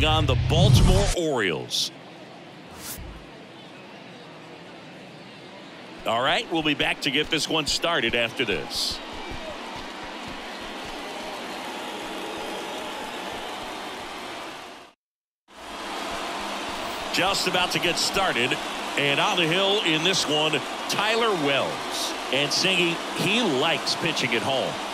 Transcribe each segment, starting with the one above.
taking on the Baltimore Orioles. All right, we'll be back to get this one started after this. Just about to get started. And on the hill in this one, Tyler Wells. And Singy, he likes pitching at home.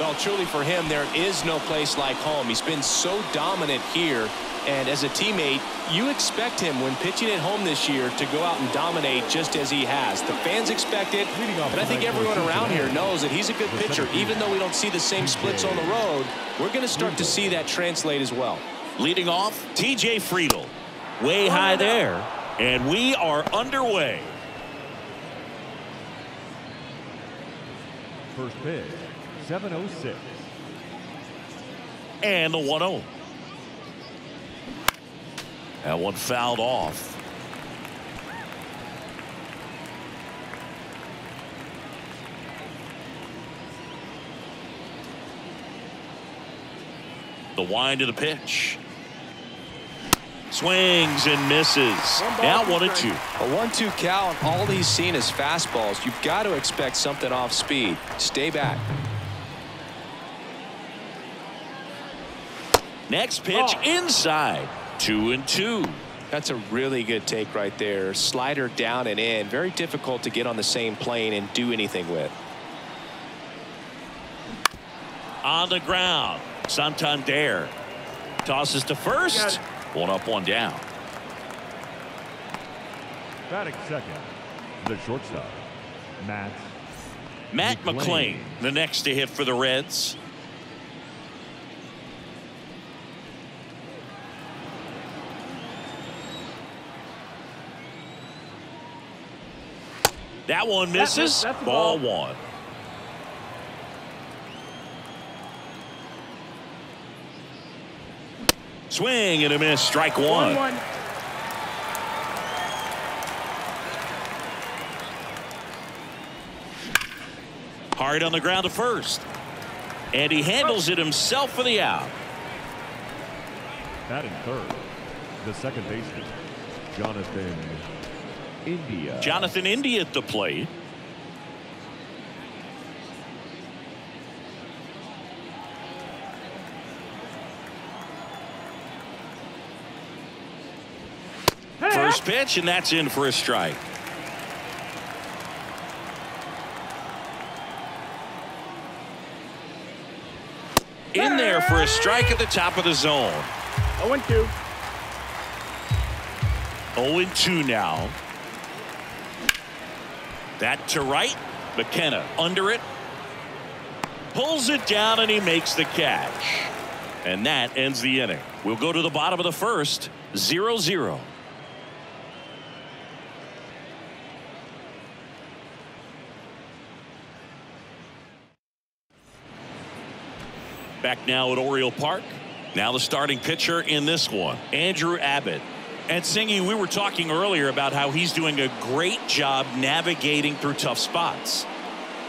Well, truly for him, there is no place like home. He's been so dominant here. And as a teammate, you expect him when pitching at home this year to go out and dominate just as he has. The fans expect it, and I think everyone around here knows that he's a good pitcher. Even though we don't see the same splits on the road, we're going to start to see that translate as well. Leading off, TJ Friedl. Way high there. And we are underway. First pitch, 706. And the 1 0. That one fouled off. The wind of the pitch. Swings and misses. Now one and two. A one-two count. All he's seen is fastballs. You've got to expect something off speed. Stay back. Next pitch oh. inside. Two and two. That's a really good take right there. Slider down and in. Very difficult to get on the same plane and do anything with. On the ground. Santander tosses to first. One up, one down. Batting second, the shortstop, Matt. Matt McLain, the next to hit for the Reds. That one misses. That's the ball. ball. one. Swing and a miss. Strike one. One, one. Hard on the ground to first. And he handles it himself for the out. Batting third, the second baseman, Jonathan India. Jonathan India at the plate. First pitch, and that's in for a strike. In there for a strike at the top of the zone. Oh, and two. 0 2 now. That to right. McKenna under it. Pulls it down and he makes the catch. And that ends the inning. We'll go to the bottom of the first. 0 0. Back now at Oriole Park. Now the starting pitcher in this one, Andrew Abbott. And Singy, we were talking earlier about how he's doing a great job navigating through tough spots.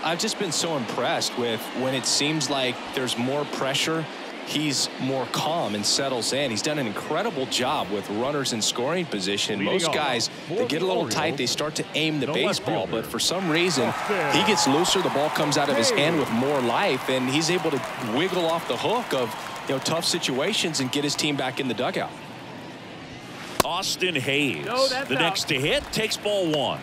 I've just been so impressed with when it seems like there's more pressure. He's more calm and settles in. He's done an incredible job with runners in scoring position. Leading Most guys, they get a the little tight. They start to aim the, the left baseball, but for some reason, he gets looser. The ball comes out of his hand with more life, and he's able to wiggle off the hook of you know tough situations and get his team back in the dugout. Austin Hays, No, the out. next to hit, takes ball one.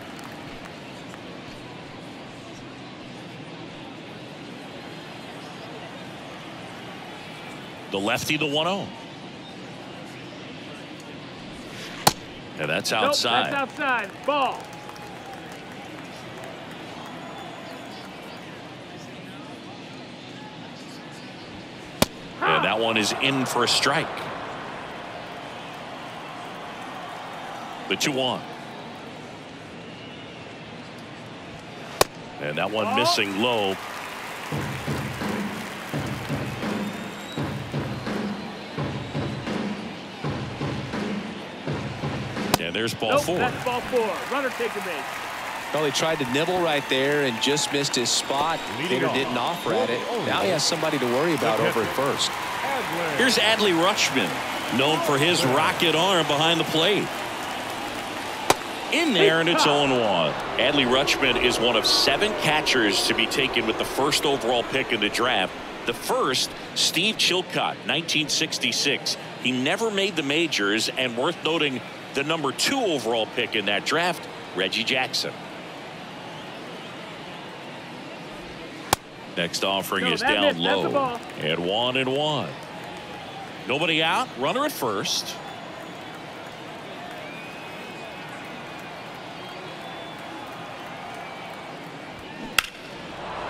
The lefty, the 1 0. And that's Nope, outside. that's outside. Ball. And that one is in for a strike. The 2 1. And that one missing low. And there's ball Nope, four. that's ball four. Runner taking base. Well, he tried to nibble right there and just missed his spot. Leading Hitter didn't offer at it. Oh, oh, now he oh. has somebody to worry about over at first. Here's Adley Rutschman. Known for his rocket arm behind the plate. In there, and it's 0-1. Adley Rutschman is one of seven catchers to be taken with the first overall pick in the draft. The first, Steve Chilcott, 1966. He never made the majors, and worth noting, the number two overall pick in that draft, Reggie Jackson. Next offering No, is down. Low. And one and one. Nobody out. Runner at first.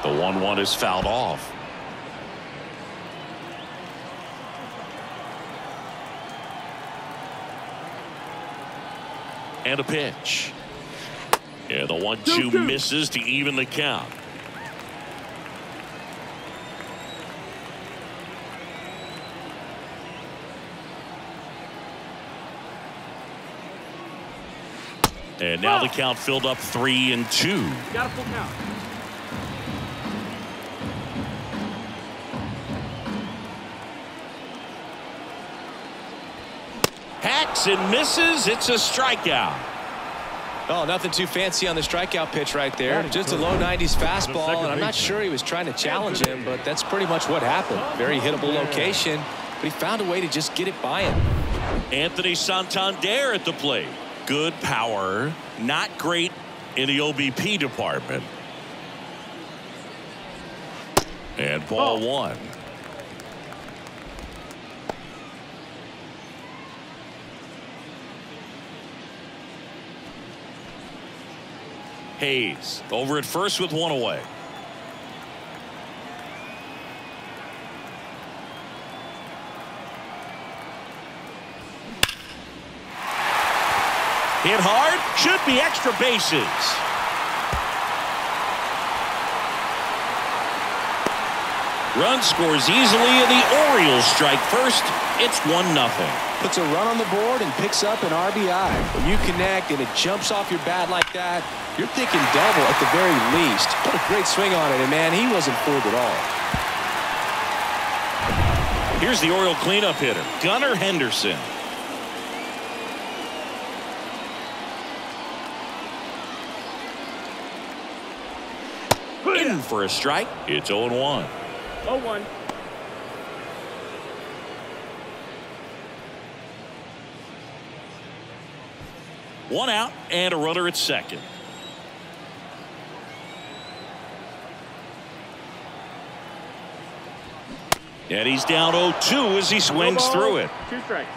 The 1 1 is fouled off. And a pitch. Yeah, the 1 2 misses to even the count. And now the count filled up three and two. Got a full count. Hacks and misses. It's a strikeout. Oh, nothing too fancy on the strikeout pitch right there. Just a low 90s fastball, and I'm not sure he was trying to challenge him, but that's pretty much what happened. Very hittable location, but he found a way to just get it by him. Anthony Santander at the plate. Good power. Not great in the OBP department. And ball Oh. one. Hays over at first with one away. Hit hard. Should be extra bases. Run scores easily and the Orioles strike first. It's 1 nothing. Puts a run on the board and picks up an RBI. When you connect and it jumps off your bat like that, you're thinking double at the very least. Put a great swing on it, and man, he wasn't fooled at all. Here's the Oriole cleanup hitter, Gunnar Henderson. In for a strike. It's 0 1. 0-1. One out and a runner at second. And he's down 0-2 as he swings No through it. Two strikes.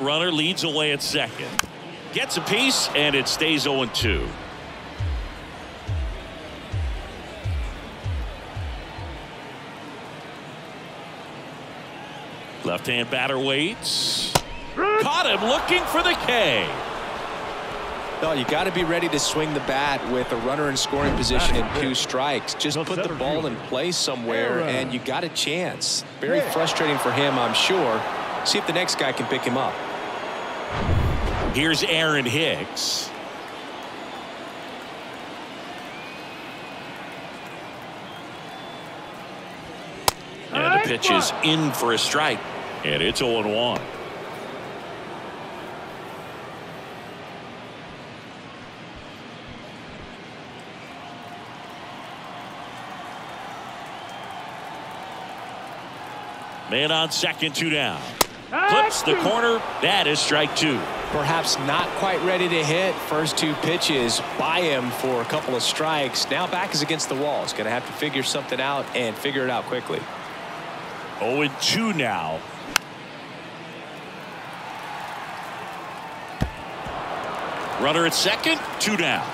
Runner leads away at second. Gets a piece and it stays 0-2. Left-hand batter waits. Caught him looking for the K. No, you got to be ready to swing the bat with a runner in scoring position and two strikes. Just put the ball in fielder. place somewhere, and you got a chance. Very frustrating for him, I'm sure. See if the next guy can pick him up. Here's Aaron Hicks. And the pitch is in for a strike. And it's 0 1. Man on second, two down. Clips the corner. That is strike two. Perhaps not quite ready to hit. First two pitches by him for a couple of strikes. Now back is against the wall. He's going to have to figure something out and figure it out quickly. 0 and 2 now. Runner at second, two down.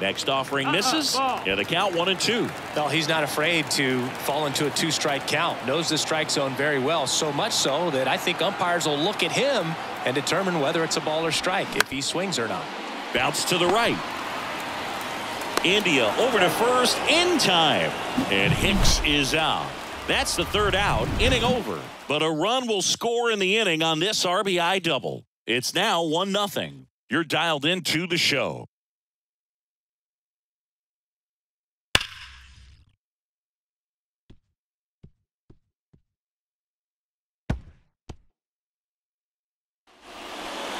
Next offering uh-huh. misses. Yeah, the count one and two. Well, he's not afraid to fall into a two strike count. Knows the strike zone very well. So much so that I think umpires will look at him and determine whether it's a ball or strike if he swings or not. Bounce to the right. India over to first in time. And Hicks is out. That's the third out. Inning over. But a run will score in the inning on this RBI double. It's now 1 0. You're dialed into the show.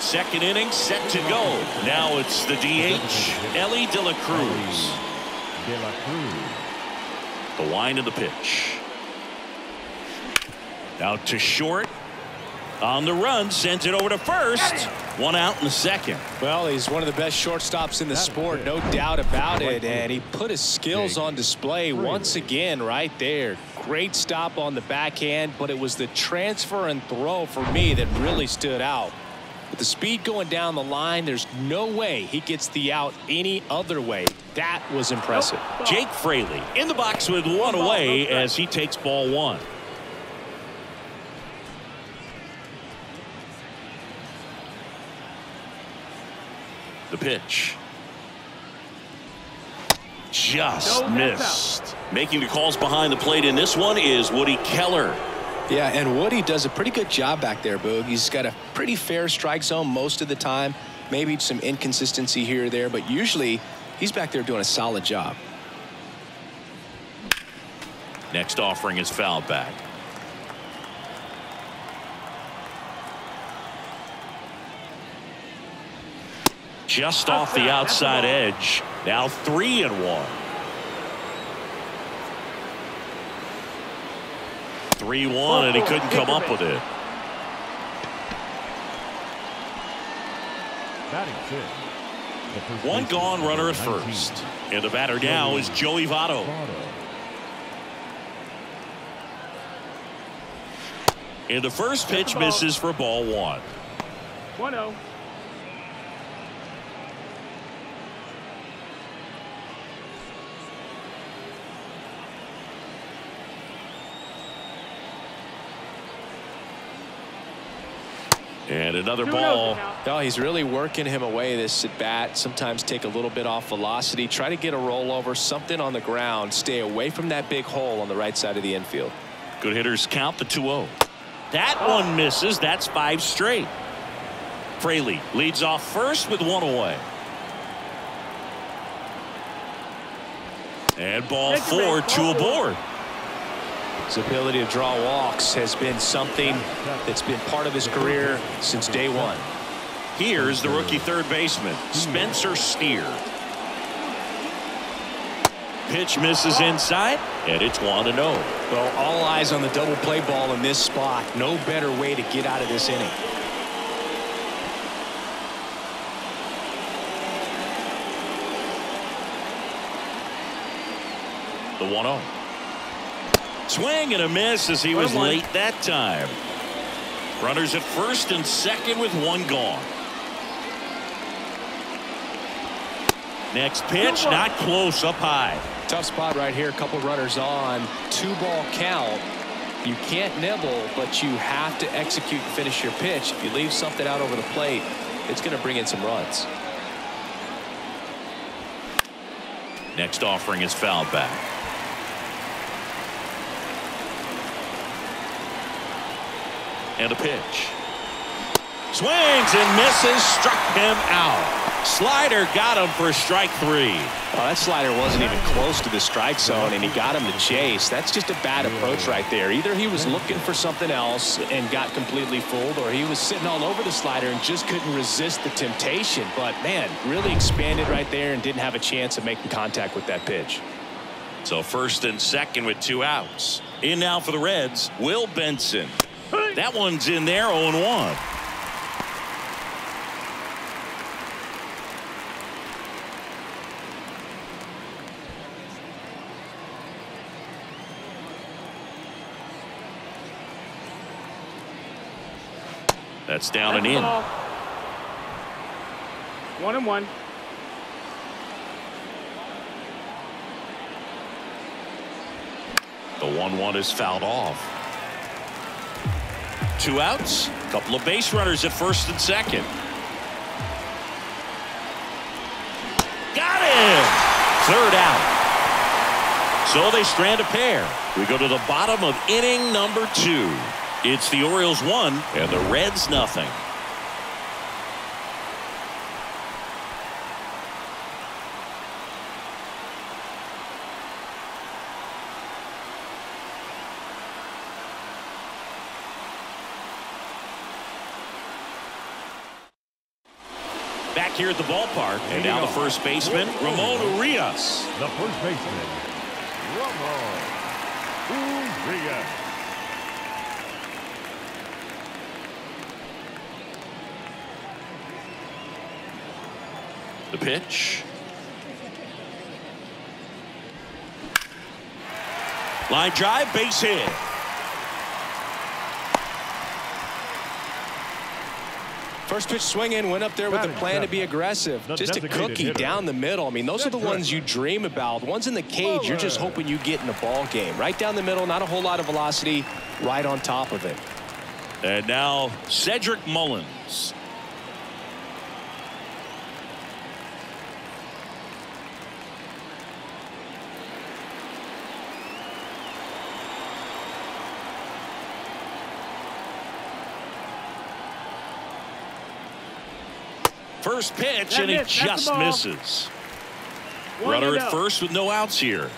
Second inning set to go. Now it's the DH, Elly De La Cruz. De La Cruz. The line of the pitch. Out to short. On the run, sends it over to first. One out in the second. Well, he's one of the best shortstops in the sport, no doubt about it. And he put his skills on display once again right there. Great stop on the backhand, but it was the transfer and throw for me that really stood out. With the speed going down the line, there's no way he gets the out any other way. That was impressive. Jake Fraley in the box with one away as he takes ball one. The pitch. Just missed. Making the calls behind the plate in this one is Woody Keller. Yeah, and Woody does a pretty good job back there, Boog. He's got a pretty fair strike zone most of the time. Maybe some inconsistency here or there, but usually he's back there doing a solid job. Next offering is foul back. Just off the outside edge. Now three and one. Three one and he couldn't come up with it. One gone runner at first. And the batter now is Joey Votto. And the first pitch misses for ball one. 1 And another ball. no's now. No, he's really working him away this at bat. Sometimes take a little bit off velocity. Try to get a rollover, something on the ground. Stay away from that big hole on the right side of the infield. Good hitters count the 2-0. That one misses. That's five straight. Fraley leads off first with one away. And ball four, to two ball four. aboard. His ability to draw walks has been something that's been part of his career since day one. Here's the rookie third baseman, Spencer Steer. Pitch misses inside, and it's 1 0. Well, all eyes on the double play ball in this spot. No better way to get out of this inning. The 1 0. Swing and a miss as he was late that time. Runners at first and second with one gone. Next pitch, not close, up high. Tough spot right here. A couple runners on. Two ball count. You can't nibble, but you have to execute and finish your pitch. If you leave something out over the plate, it's going to bring in some runs. Next offering is fouled back. And a pitch. Swings and misses, struck him out. Slider got him for strike three. Well, that slider wasn't even close to the strike zone, and he got him to chase. That's just a bad approach right there. Either he was looking for something else and got completely fooled, or he was sitting all over the slider and just couldn't resist the temptation. But, man, really expanded right there and didn't have a chance of making contact with that pitch. So first and second with two outs. In now for the Reds, Will Benson. That one's in there 0-1. That's down and in. One and one. The 1-1 is fouled off. Two outs. a Couple of base runners at first and second. Got him! Third out. So they strand a pair. We go to the bottom of inning number two. It's the Orioles one and the Reds nothing. Here at the ballpark. And now the first baseman, Ramon Urias. The first baseman, Ramon Urias. The pitch. Line drive, base hit. First pitch swing swinging, went up there with a Batting plan to be aggressive. the Just a cookie hitter. down the middle. I mean, those are the ones you dream about. Ones in the cage, you're just hoping you get in the ball game. Right down the middle, not a whole lot of velocity, right on top of it. And now Cedric Mullins. First pitch, That and he. That's just misses. One Runner at first with no outs here.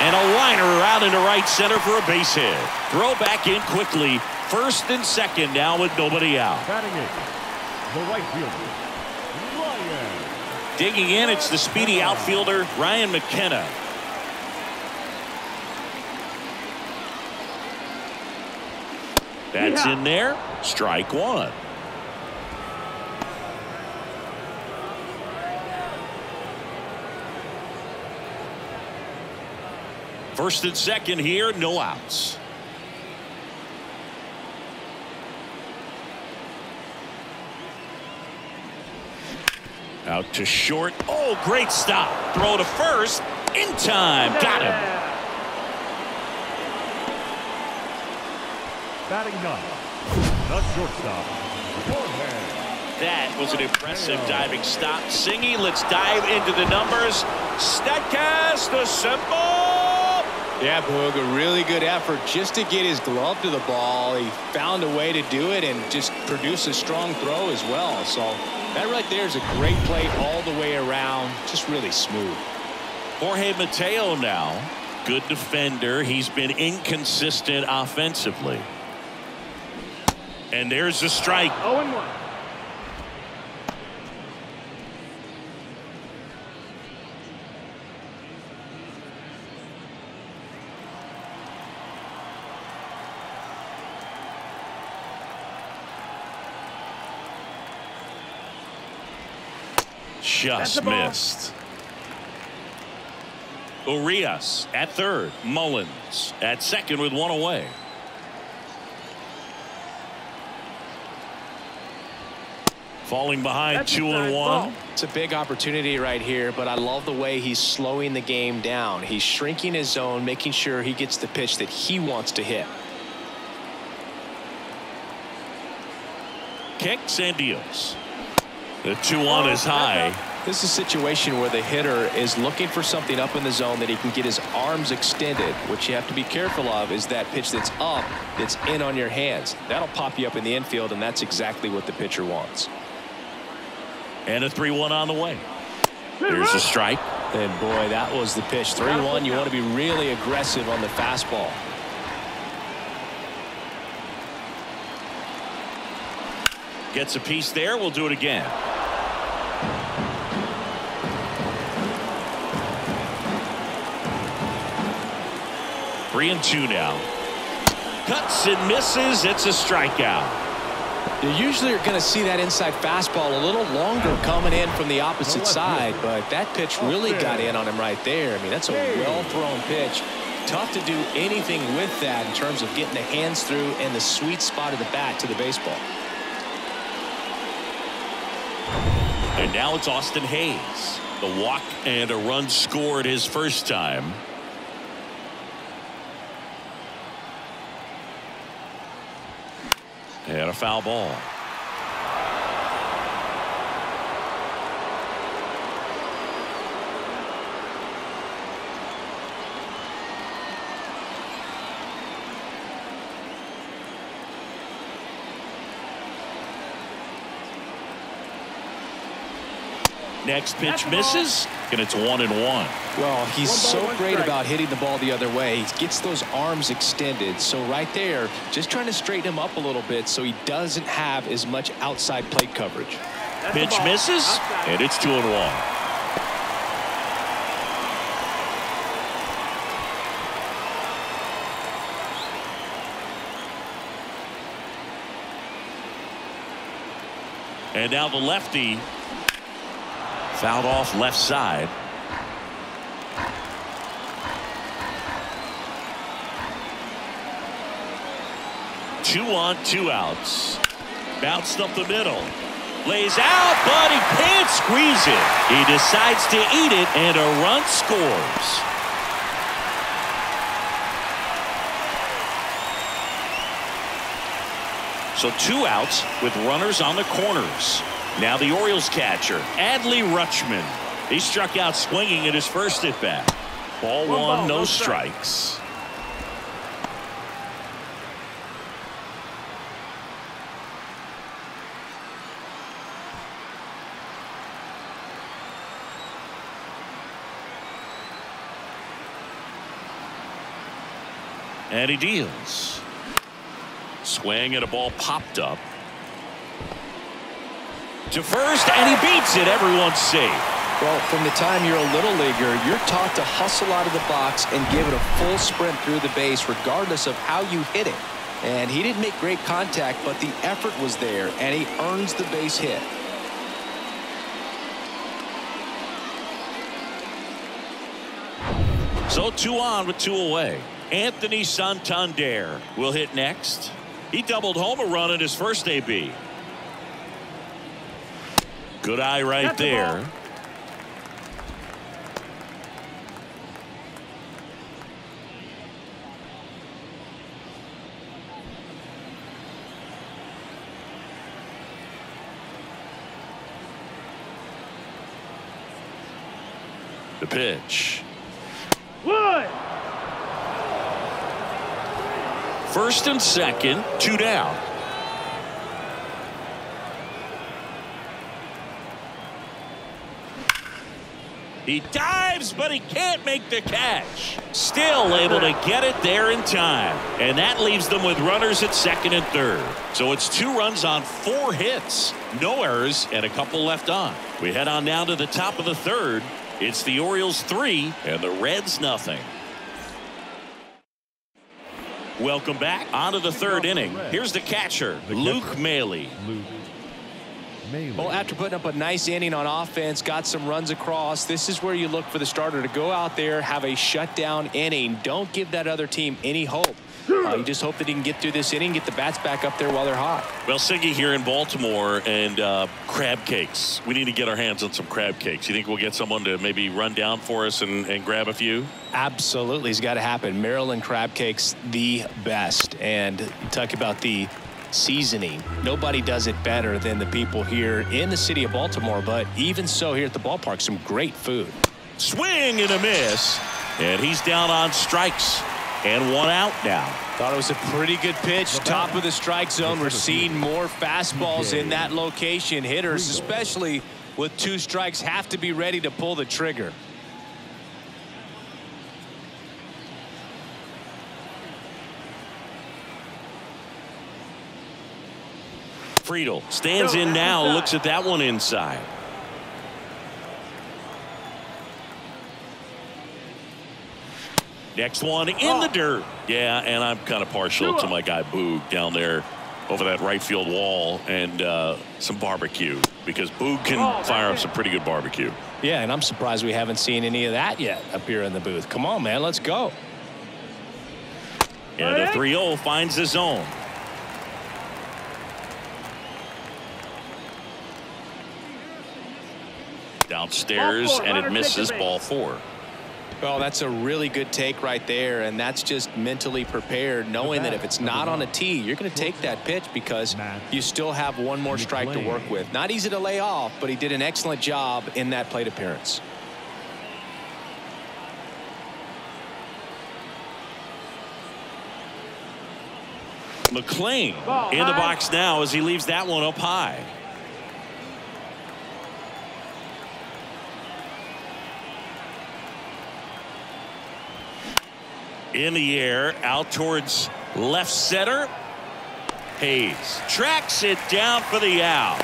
And a liner out into right center for a base hit. Throw back in quickly. First and second now with nobody out. Batting eighth, the right fielder, Ryan Digging in, it's the speedy outfielder Ryan McKenna. That's Yeah. in there. Strike one. First and second here, no outs. Out to short. Oh, great stop. Throw to first. In time. Got him. Batting ninth, the shortstop, Jorge That was an impressive diving stop. Singy, let's dive into the numbers. Statcast, the symbol. Yeah, Boog, a really good effort just to get his glove to the ball. He found a way to do it and just produce a strong throw as well. So that right there is a great play all the way around. Just really smooth. Jorge Mateo now. Good defender. He's been inconsistent offensively. And there's the strike. 0 and 1. Just missed. Urias at third. Mullins at second with one away. Falling behind That's two and one. ball. It's a big opportunity right here, but I love the way he's slowing the game down. He's shrinking his zone, making sure he gets the pitch that he wants to hit. Kicks and deals. The two one is oh, high. This is a situation where the hitter is looking for something up in the zone that he can get his arms extended. What you have to be careful of is that pitch that's up that's in on your hands. That'll pop you up in the infield, and that's exactly what the pitcher wants. And a 3 1 on the way. There's a strike. And boy, that was the pitch. 3 1. You want to be really aggressive on the fastball. Gets a piece there. We'll do it again. Three and two now. Cuts and misses. It's a strikeout. You usually are going to see that inside fastball a little longer coming in from the opposite side, but that pitch really got in on him right there. I mean, that's a well-thrown pitch. Tough to do anything with that in terms of getting the hands through and the sweet spot of the bat to the baseball. And now it's Austin Hays. The walk and a run scored his first time. And a foul ball. Next pitch That's the ball. misses, and it's one and one. Well, he's One ball, so great strike. about hitting the ball the other way. He gets those arms extended. So right there, just trying to straighten him up a little bit so he doesn't have as much outside plate coverage. That's Pitch misses, Outside. and it's two and one. And now the lefty fouled off left side. Two on, two outs. Bounced up the middle. Lays out, but he can't squeeze it. He decides to eat it, and a run scores. So two outs with runners on the corners. Now the Orioles catcher, Adley Rutschman. He struck out swinging at his first at bat. Ball One one, ball, no no strike. strikes. And he deals. Swing and a ball popped up. To first, and he beats it. Everyone's safe. Well, from the time you're a little leaguer, you're taught to hustle out of the box and give it a full sprint through the base regardless of how you hit it. And he didn't make great contact, but the effort was there, and he earns the base hit. So two on with two away. Anthony Santander will hit next. He doubled home a run in his first AB. Good eye right That's there. ball. The pitch. Wood. First and second, two down. He dives, but he can't make the catch. Still able to get it there in time. And that leaves them with runners at second and third. So it's two runs on four hits. No errors and a couple left on. We head on down to the top of the third. It's the Orioles three and the Reds nothing. Welcome back onto the third inning. Here's the catcher, Luke Maile. Luke Well, after putting up a nice inning on offense, got some runs across, this is where you look for the starter to go out there, have a shutdown inning. Don't give that other team any hope. Uh, you just hope that he can get through this inning, get the bats back up there while they're hot. Well, Singy here in Baltimore and uh, crab cakes. We need to get our hands on some crab cakes. You think we'll get someone to maybe run down for us and, and grab a few? Absolutely, it's got to happen. Maryland crab cakes, the best. And talk about the seasoning. Nobody does it better than the people here in the city of Baltimore. But even so, here at the ballpark, some great food. Swing and a miss. And he's down on strikes. And one out now. Thought it was a pretty good pitch. Top of the strike zone. We're seeing more fastballs in that location. Hitters, especially with two strikes, have to be ready to pull the trigger. Friedl stands in now, looks at that one inside. Next one in the dirt. Yeah, and I'm kind of partial to my guy Boog down there over that right field wall and uh, some barbecue because Boog can fire up some pretty good barbecue. Yeah, and I'm surprised we haven't seen any of that yet up here in the booth. Come on, man, let's go. And the 3 0 finds the zone. Downstairs, four, and it misses ball four. Well, that's a really good take right there, and that's just mentally prepared, knowing that if it's not on a tee, you're going to take that pitch because you still have one more strike to work with. Not easy to lay off, but he did an excellent job in that plate appearance. McLain in the box now as he leaves that one up high. In the air, out towards left center. Hays tracks it down for the out.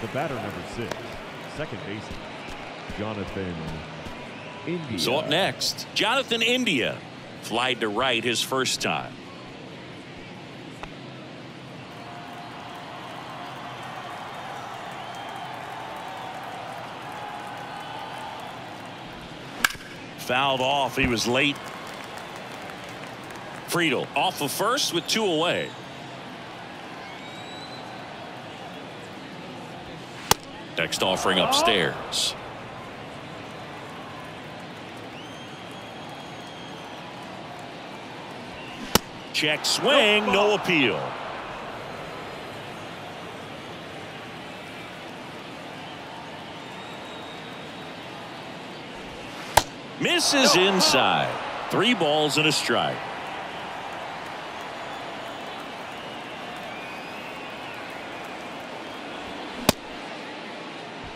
The batter number six, second baseman, Jonathan India. So up next, Jonathan India. Flied to right his first time. Fouled off. He was late. Friedl off of first with two away. Next offering upstairs. Check swing, no appeal. Misses inside. Three balls and a strike.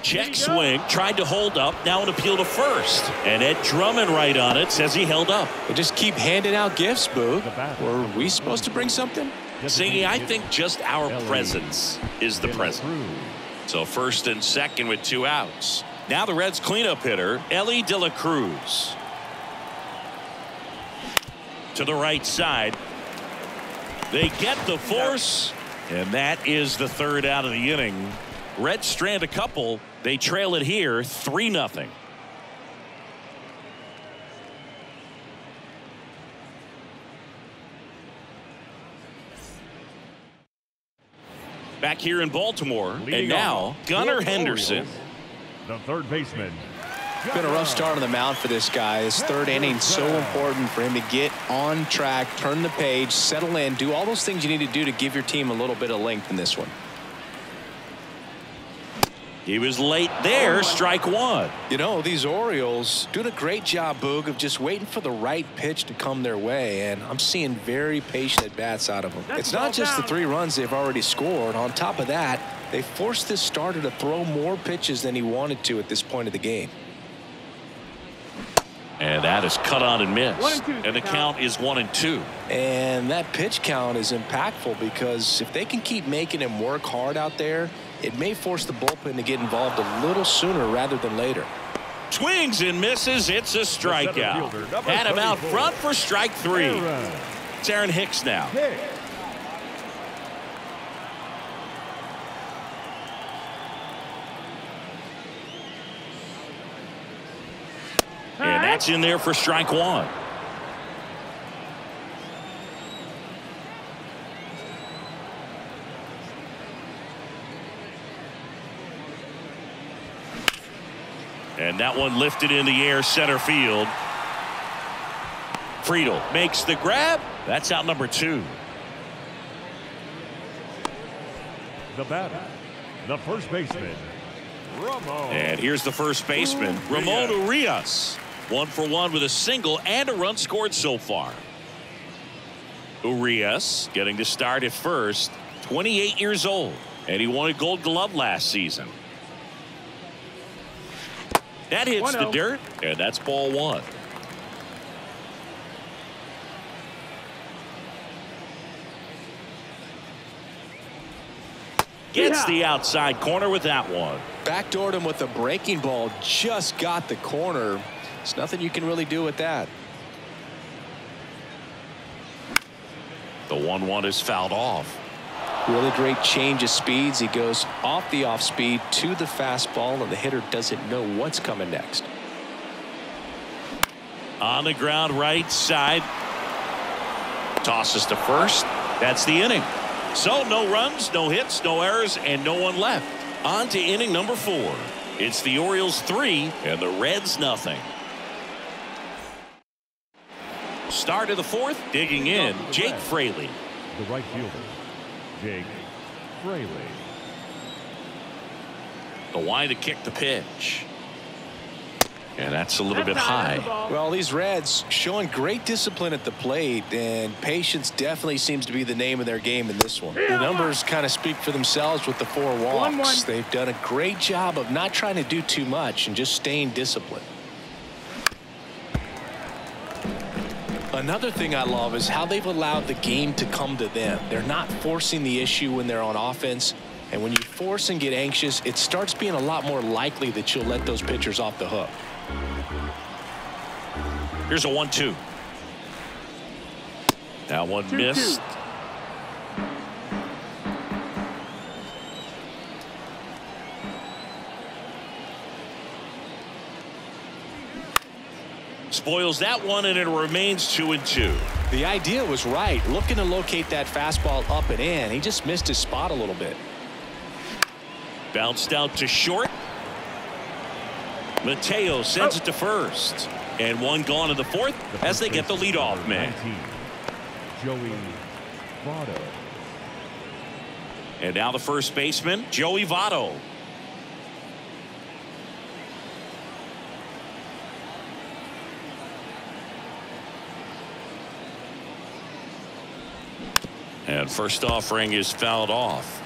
Check swing, tried to hold up, now an appeal to first. And Ed Drummond right on it says he held up. They just keep handing out gifts, Boo. Were we supposed to bring something? Singy, I think just our presence is the present. So first and second with two outs. Now the Reds cleanup hitter, Elly De La Cruz. To the right side. They get the force. And that is the third out of the inning. Reds strand a couple. They trail it here 3 nothing. Back here in Baltimore. Leading and now Gunnar Henderson. Orioles, The third baseman. Been a rough start on the mound for this guy. His third inning so important for him to get on track, turn the page, settle in, do all those things you need to do to give your team a little bit of length in this one. He was late there. Strike one. You know, these Orioles doing a great job, Boog, of just waiting for the right pitch to come their way, and I'm seeing very patient at bats out of them. It's not just the three runs they've already scored. On top of that, they forced this starter to throw more pitches than he wanted to at this point of the game. And that is cut on and missed. One and two, And the count. count is one and two. And that pitch count is impactful because if they can keep making him work hard out there, it may force the bullpen to get involved a little sooner rather than later. Swings and misses. It's a center strikeout. fielder, number Had him out front for strike three. Aaron It's Aaron Hicks now. That's in there for strike one. And that one lifted in the air center field. Friedl makes the grab. That's out number two. The batter. The first baseman. Ramon. And here's the first baseman, Ramon Urias. One for one with a single and a run scored so far. Urias getting to start at first, 28 years old, and he won a gold glove last season. That hits the dirt, and that's ball one. Gets Yeah. the outside corner with that one. Backdoored him with a breaking ball, just got the corner. There's nothing you can really do with that. The 1 1 is fouled off. Really great change of speeds. He goes off the off speed to the fastball, and the hitter doesn't know what's coming next. On the ground right side. Tosses to first. That's the inning. So no runs, no hits, no errors, and no one left. On to inning number four. It's the Orioles three and the Reds nothing. Start of the fourth, digging in, Jake Fraley. The right fielder. Jake Fraley. The wide to kick the pitch. And that's a little bit high. Well, these Reds showing great discipline at the plate, and patience definitely seems to be the name of their game in this one. The numbers kind of speak for themselves with the four walks. One, one. They've done a great job of not trying to do too much and just staying disciplined. Another thing I love is how they've allowed the game to come to them. They're not forcing the issue when they're on offense. And when you force and get anxious, it starts being a lot more likely that you'll let those pitchers off the hook. Here's a one-two. That one Two, missed. Spoils that one, and it remains two and two. The idea was right. Looking to locate that fastball up and in. He just missed his spot a little bit. Bounced out to short. Mateo sends it to first. And one gone in the fourth as they get the leadoff man. 19, Joey Votto. And now the first baseman, Joey Votto. And first offering is fouled off.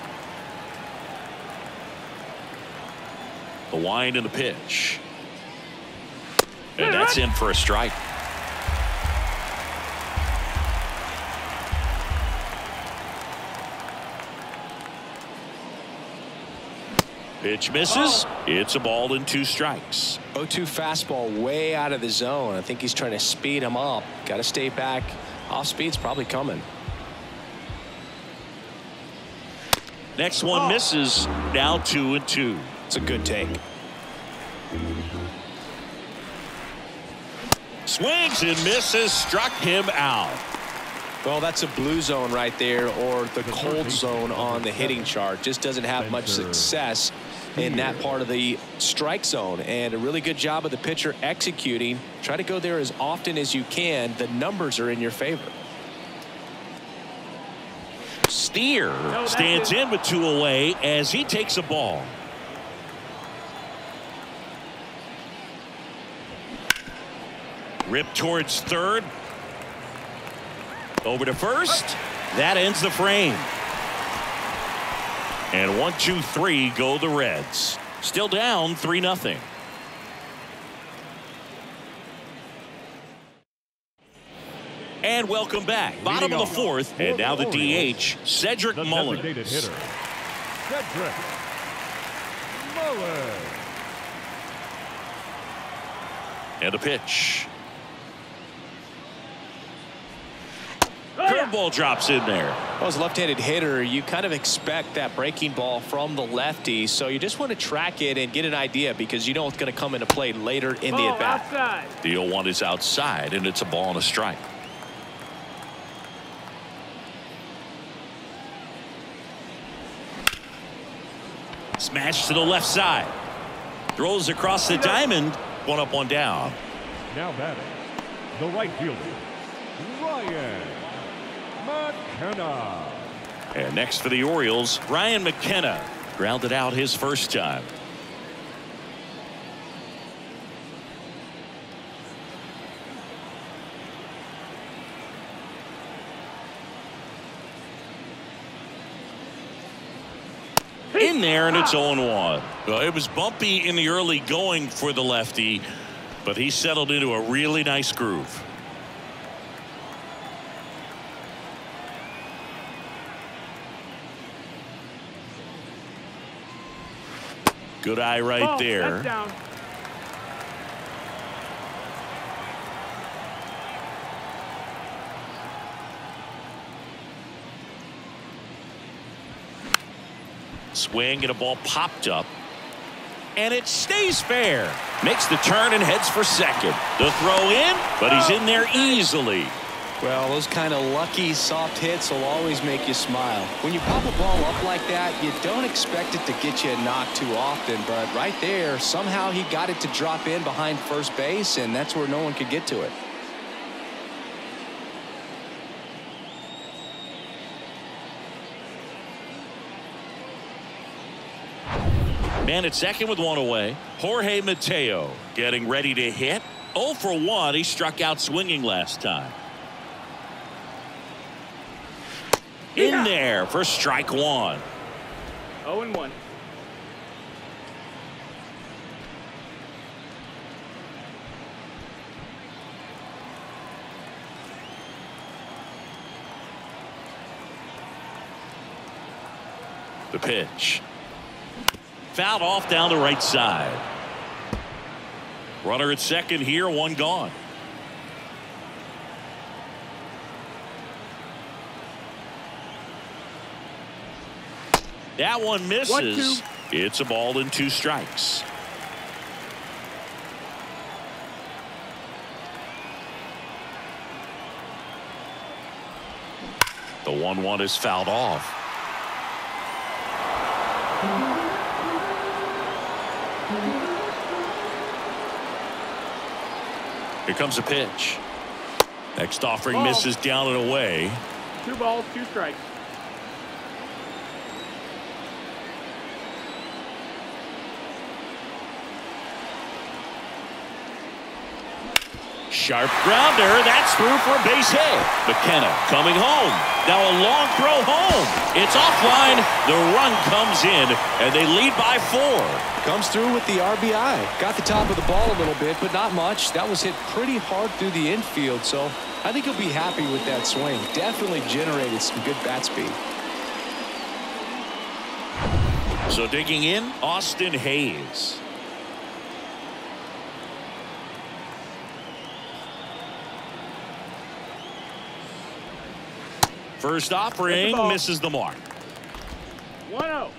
The wind and the pitch. And that's in for a strike. Pitch misses. It's a ball and two strikes. 0-2 fastball way out of the zone. I think he's trying to speed him up. Got to stay back. Off speed's probably coming. Next one oh. misses. Now two and two. It's a good take. Swings and misses. Struck him out. Well, that's a blue zone right there or the cold zone on the hitting chart. Just doesn't have much success in that part of the strike zone. And a really good job of the pitcher executing. Try to go there as often as you can. The numbers are in your favor. Steer stands in with two away as he takes a ball. Rip towards third. Over to first. That ends the frame. And one, two, three go the Reds. Still down three nothing. And welcome back. Bottom of the fourth. And now the the DH, Cedric The Mullins. Cedric Mullins. And a pitch. Oh. Curveball drops in there. Well, as a left-handed hitter, you kind of expect that breaking ball from the lefty, so you just want to track it and get an idea because you know it's going to come into play later in the Ball at-bat. The 0 1 is outside, and it's a ball and a strike. Smash to the left side. Throws across the diamond. One up, one down. Now batting, the right fielder, Ryan McKenna. And next for the Orioles, Ryan McKenna. Grounded out his first time. In there and it's ah. 0 1. Well, it was bumpy in the early going for the lefty, but he settled into a really nice groove. Good eye right Ball, there. Swing and a ball popped up. And it stays fair. Makes the turn and heads for second. The throw in, but he's in there easily. Well, those kind of lucky soft hits will always make you smile. When you pop a ball up like that, you don't expect it to get you a knock too often, but right there, somehow he got it to drop in behind first base, and that's where no one could get to it. Man at second with one away. Jorge Mateo getting ready to hit. 0 for 1. He struck out swinging last time. In there for strike one. 0 and 1. The pitch. Fouled off down the right side. Runner at second here, one gone. That one misses. One, it's a ball and two strikes. The 1 1 is fouled off. Here comes a pitch. Next offering Ball. misses down and away. Two balls, two strikes. Sharp grounder. That's through for a base hit. McKenna coming home. Now a long throw home. It's offline. The run comes in, and they lead by four. Comes through with the RBI. Got the top of the ball a little bit, but not much. That was hit pretty hard through the infield, so I think he'll be happy with that swing. Definitely generated some good bat speed. So digging in, Austin Hays. First offering ball. misses the mark. 1 0.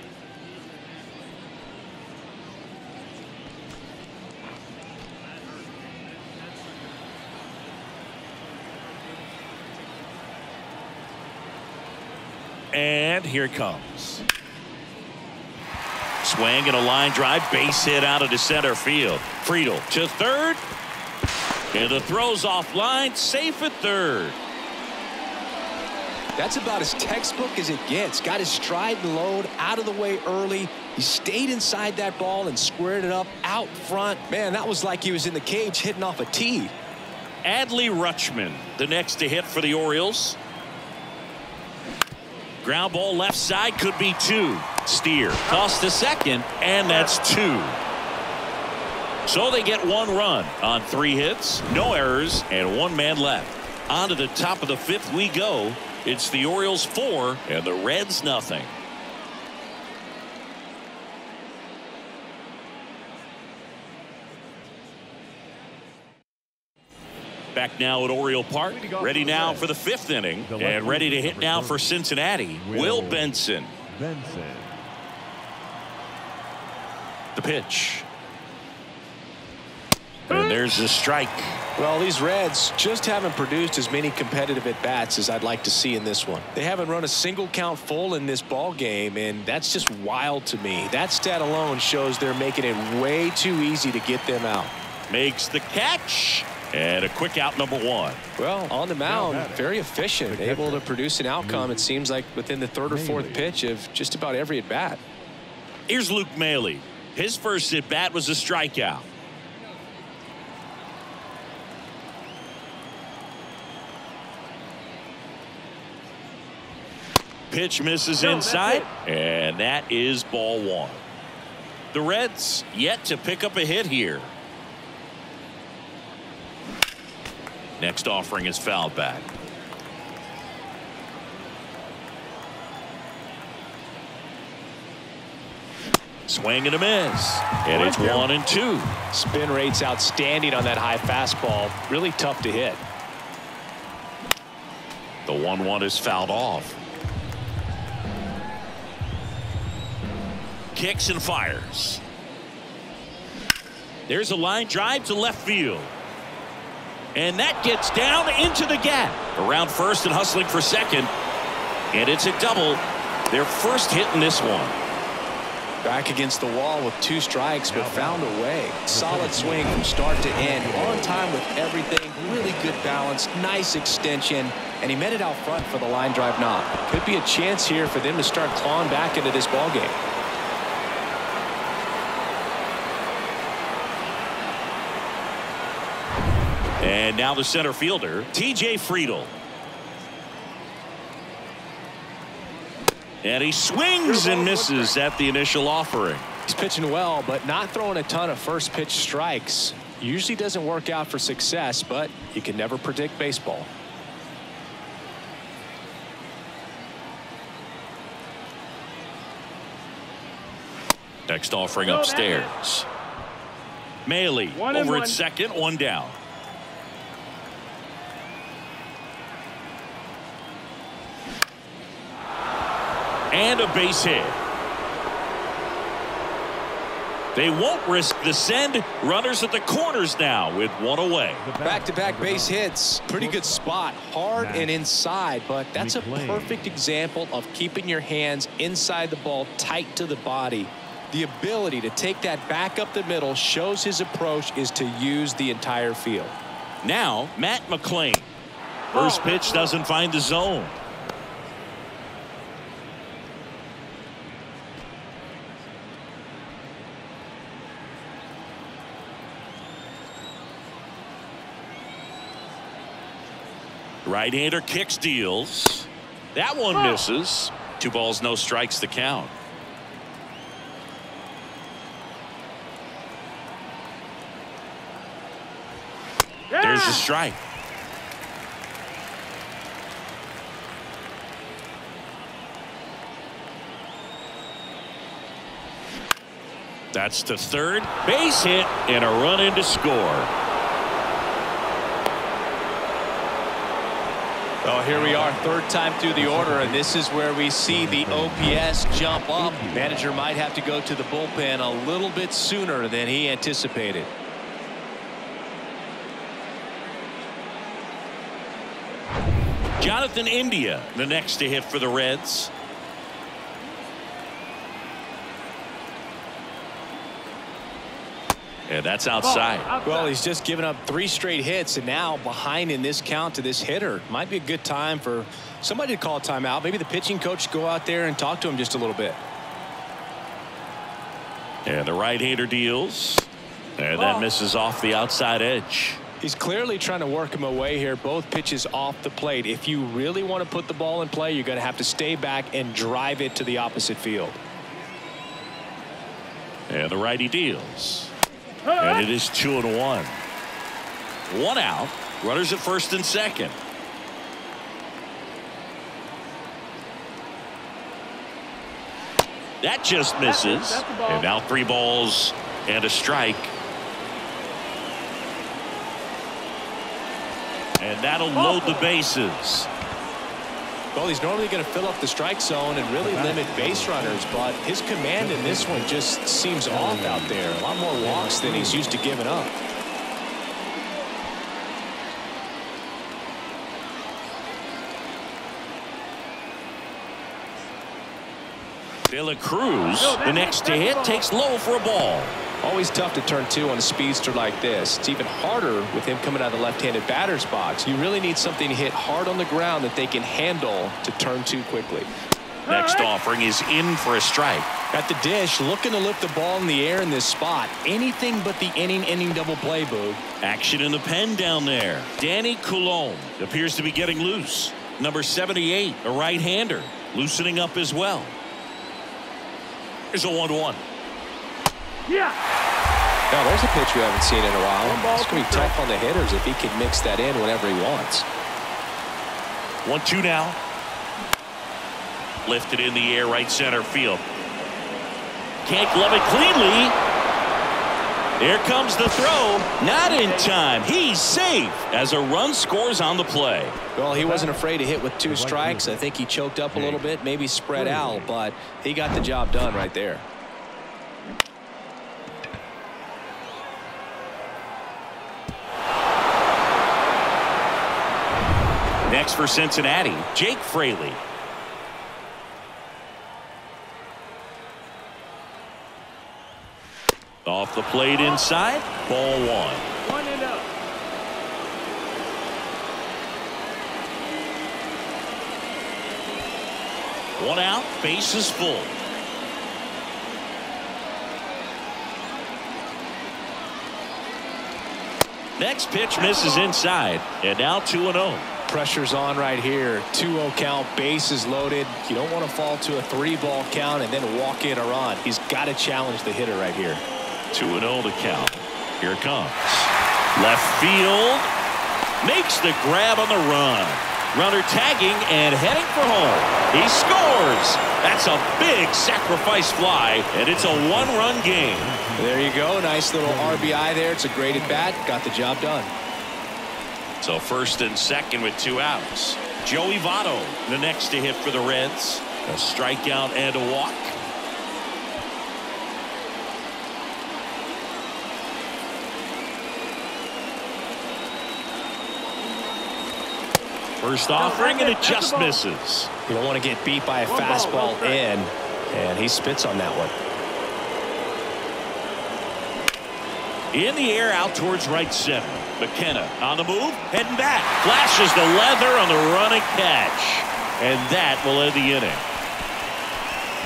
And here comes. Swing and a line drive, base hit out of the center field. Friedl to third. And the throw's offline, safe at third. That's about as textbook as it gets. Got his stride and load out of the way early. He stayed inside that ball and squared it up out front. Man, that was like he was in the cage hitting off a tee. Adley Rutschman, the next to hit for the Orioles. Ground ball left side could be two. Steer toss to second, and that's two. So they get one run on three hits, no errors, and one man left. On to the top of the fifth we go. It's the Orioles four and the Reds nothing. Back now at Oriole Park. Ready now for the fifth inning and ready to hit now for Cincinnati. Will Benson. Benson. The pitch. And there's the strike. Well, these Reds just haven't produced as many competitive at bats as I'd like to see in this one. They haven't run a single count full in this ball game, and that's just wild to me. That stat alone shows they're making it way too easy to get them out. Makes the catch. And a quick out number one. Well, on the mound, very efficient, able to produce an outcome, it seems like, within the third or fourth pitch of just about every at bat. Here's Luke Maile. His first at bat was a strikeout. Pitch misses No, inside, and that is ball one. The Reds yet to pick up a hit here. Next offering is fouled back. Swing and a miss. And it's one and two. Spin rate's outstanding on that high fastball. Really tough to hit. The 1 1 is fouled off. Kicks and fires. There's a line drive to left field. And that gets down into the gap. Around first and hustling for second. And it's a double. Their first hit in this one. Back against the wall with two strikes, but found a way. Solid swing from start to end. On time with everything. Really good balance. Nice extension. And he met it out front for the line drive knock. Could be a chance here for them to start clawing back into this ball And now the center fielder, TJ Friedl. And he swings and misses at the initial offering. He's pitching well, but not throwing a ton of first pitch strikes. Usually doesn't work out for success, but you can never predict baseball. Next offering upstairs. Maile over at second, one down. And a base hit. They won't risk the send. Runners at the corners now with one away. Back-to-back the base hits. Pretty good spot. Hard and inside, but that's a perfect example of keeping your hands inside the ball tight to the body. The ability to take that back up the middle shows his approach is to use the entire field. Now, Matt McLain. First oh. pitch doesn't find the zone. Right-hander kicks deals. That one misses. Two balls, no strikes to count. There's a strike. That's the third base hit and a run in to score. Well, here we are, third time through the order, and this is where we see the OPS jump up. Manager might have to go to the bullpen a little bit sooner than he anticipated. Jonathan India, the next to hit for the Reds. And that's outside. outside. Well, he's just given up three straight hits, and now behind in this count to this hitter. Might be a good time for somebody to call a timeout. Maybe the pitching coach go out there and talk to him just a little bit. And the right-hander deals. And that misses off the outside edge. He's clearly trying to work him away here. Both pitches off the plate. If you really want to put the ball in play, you're going to have to stay back and drive it to the opposite field. And the righty deals. And it is two and one. One out. Runners at first and second. That just misses. That's. And now three balls and a strike. And that'll load the bases. Well, he's normally going to fill up the strike zone and really limit base runners, but his command in this one just seems off out there. A lot more walks than he's used to giving up. De La Cruz, the next to hit, takes low for a ball. Always tough to turn two on a speedster like this. It's even harder with him coming out of the left-handed batter's box. You really need something to hit hard on the ground that they can handle to turn two quickly. Next offering is in for a strike. At the dish, looking to lift the ball in the air in this spot. Anything but the inning-ending double play, Boo. Action in the pen down there. Danny Coulombe appears to be getting loose. Number 78, a right-hander, loosening up as well. Here's a 1-1. Yeah. Now, there's a pitch we haven't seen in a while. One ball, It's going to be tough on the hitters if he can mix that in whenever he wants. 1-2 now. Lifted in the air right center field. Can't glove it cleanly. Here comes the throw. Not in time. He's safe as a run scores on the play. Well, he wasn't afraid to hit with two strikes. I think he choked up a little bit, maybe spread out, but he got the job done right there. Next for Cincinnati, Jake Fraley. Off the plate inside, ball one. One and up. One out, base is full. Next pitch misses inside. And now 2 0. Pressure's on right here. 2-0 count, bases loaded. You don't want to fall to a three ball count and then walk in or on. He's got to challenge the hitter right here. 2 0 to count. Here it comes. Left field. Makes the grab on the run. Runner tagging and heading for home. He scores. That's a big sacrifice fly, and it's a one-run game. There you go. Nice little RBI there. It's a great at bat. Got the job done. So first and second with two outs. Joey Votto, the next to hit for the Reds. A strikeout and a walk. First offering and it just misses. You don't want to get beat by a fastball in, and he spits on that one. In the air out towards right center. McKenna on the move, heading back. Flashes the leather on the running catch. And that will end the inning.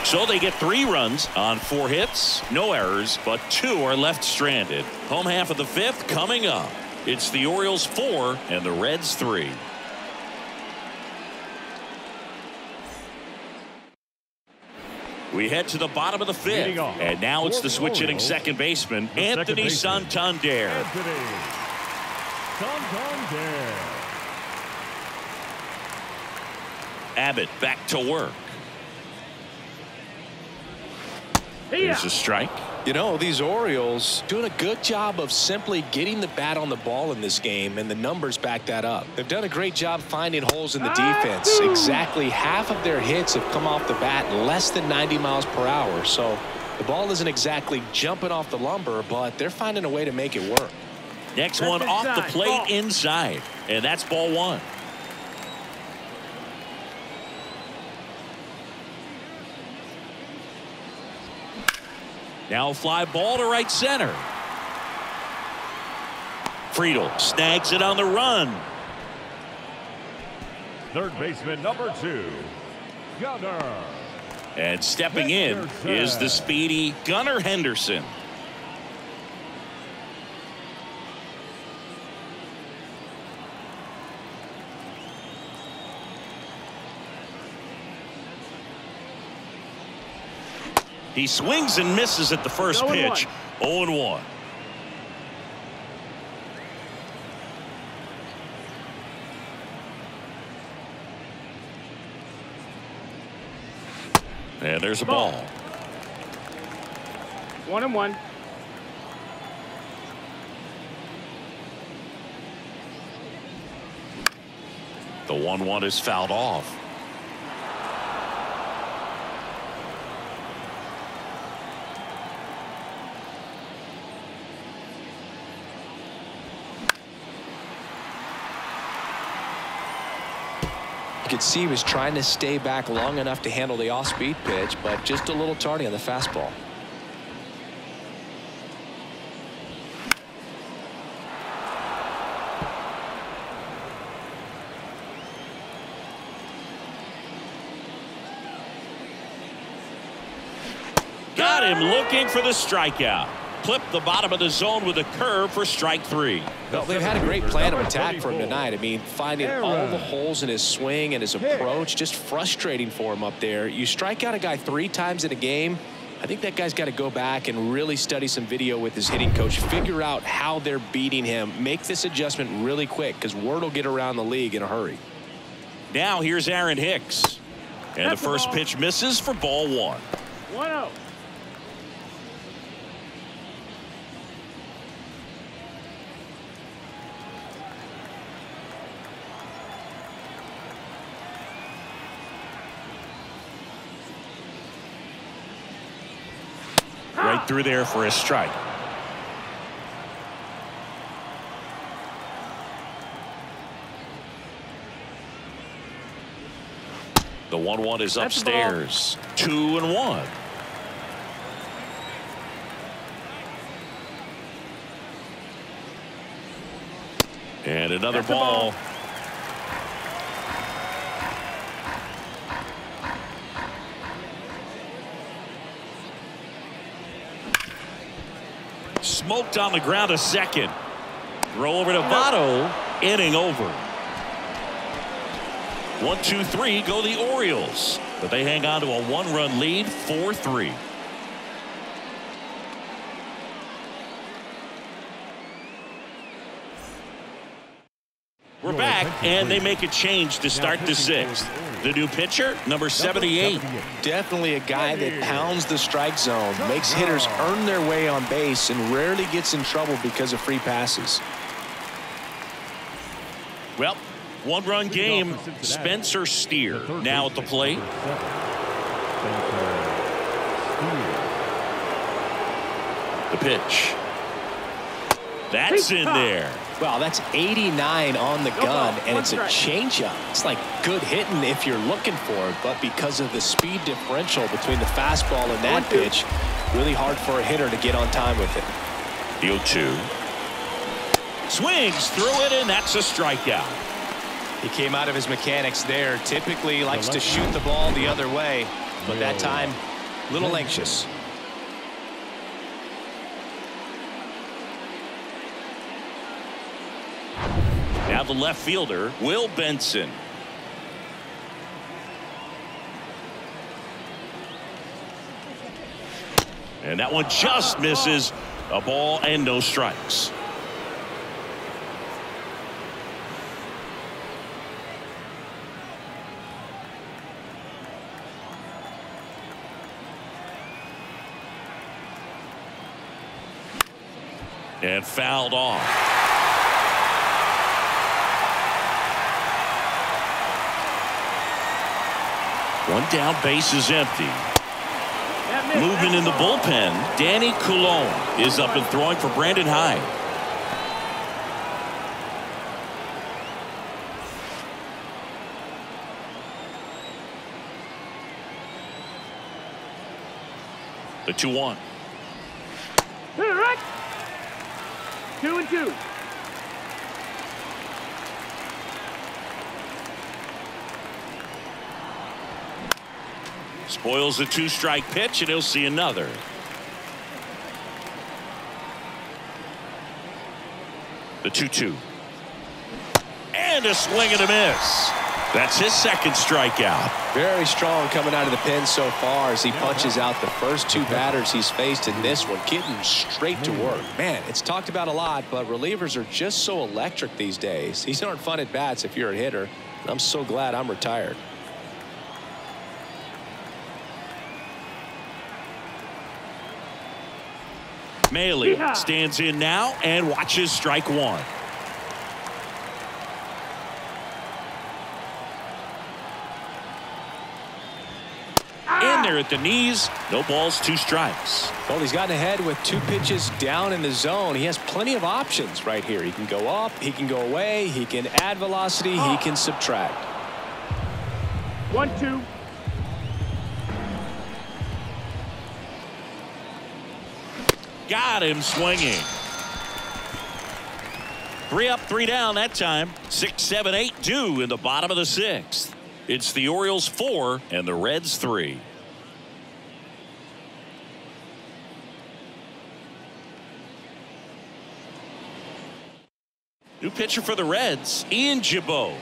So they get three runs on four hits, no errors, but two are left stranded. Home half of the fifth coming up. It's the Orioles four and the Reds three. We head to the bottom of the fifth. And now it's the switch hitting second baseman, Anthony Santander. Anthony Santander. Abbott back to work. Here. There's a strike. You know, these Orioles doing a good job of simply getting the bat on the ball in this game, and the numbers back that up. They've done a great job finding holes in the defense. Exactly half of their hits have come off the bat less than 90 miles per hour. So the ball isn't exactly jumping off the lumber, but they're finding a way to make it work. Next That's one off the plate Ball. inside. And that's ball one. Now a fly ball to right center. Friedl snags it on the run. Third baseman number two, Gunnar. And stepping in is the speedy Gunnar Henderson. He swings and misses at the first 0 pitch. 0 and 1. And there's a Ball. ball. One and one. The 1 1 is fouled off. Could see he was trying to stay back long enough to handle the off-speed pitch, but just a little tardy on the fastball. Got him looking for the strikeout clipped the bottom of the zone with a curve for strike three. Well, they've had a great plan of attack for him tonight. I mean, finding all the holes in his swing and his approach, just frustrating for him up there. You strike out a guy three times in a game, I think that guy's got to go back and really study some video with his hitting coach, figure out how they're beating him, make this adjustment really quick because word will get around the league in a hurry. Now here's Aaron Hicks. And the first pitch misses for ball one. 1 0. Through there for a strike. The 1 1 is That's the ball. upstairs. Two and one. And another That's ball. ball. Smoked on the ground a second. Throw over to Votto. Inning over. One, two, three go the Orioles. But they hang on to a one run lead, 4 3. We're back, and they make a change to start the sixth. The new pitcher, number 78. Definitely a guy that pounds the strike zone, makes hitters earn their way on base, and rarely gets in trouble because of free passes. Well, one run game. Spencer Steer now at the plate. The pitch. That's in there. Wow, that's 89 on the gun, and it's a changeup. It's like good hitting if you're looking for it, but because of the speed differential between the fastball and that pitch, really hard for a hitter to get on time with it. The 0-2. Swings through it, and that's a strikeout. He came out of his mechanics there. Typically likes to shoot the ball the other way, but that time, a little anxious. The left fielder, Will Benson. And that one just misses a ball and no strikes. And fouled off. One down base is empty. Movement in the bullpen. Danny Coulombe is up and throwing for Brandon Hyde. The 2 1. Two and two. Spoils the two strike pitch and he'll see another. The 2 2. And a swing and a miss. That's his second strikeout. Very strong coming out of the pen so far as he punches out the first two batters he's faced in this one, getting straight to work. Man, it's talked about a lot, but relievers are just so electric these days. These aren't fun at bats if you're a hitter. I'm so glad I'm retired. Maile stands in now and watches strike one. Ah. In there at the knees. No balls, two strikes. Well, he's gotten ahead with two pitches down in the zone. He has plenty of options right here. He can go up, he can go away, he can add velocity, he ah. can subtract. One, two. Got him swinging. Three up, three down that time. Six, seven, eight, two in the bottom of the sixth. It's the Orioles four and the Reds three. New pitcher for the Reds, Ian Gibaut.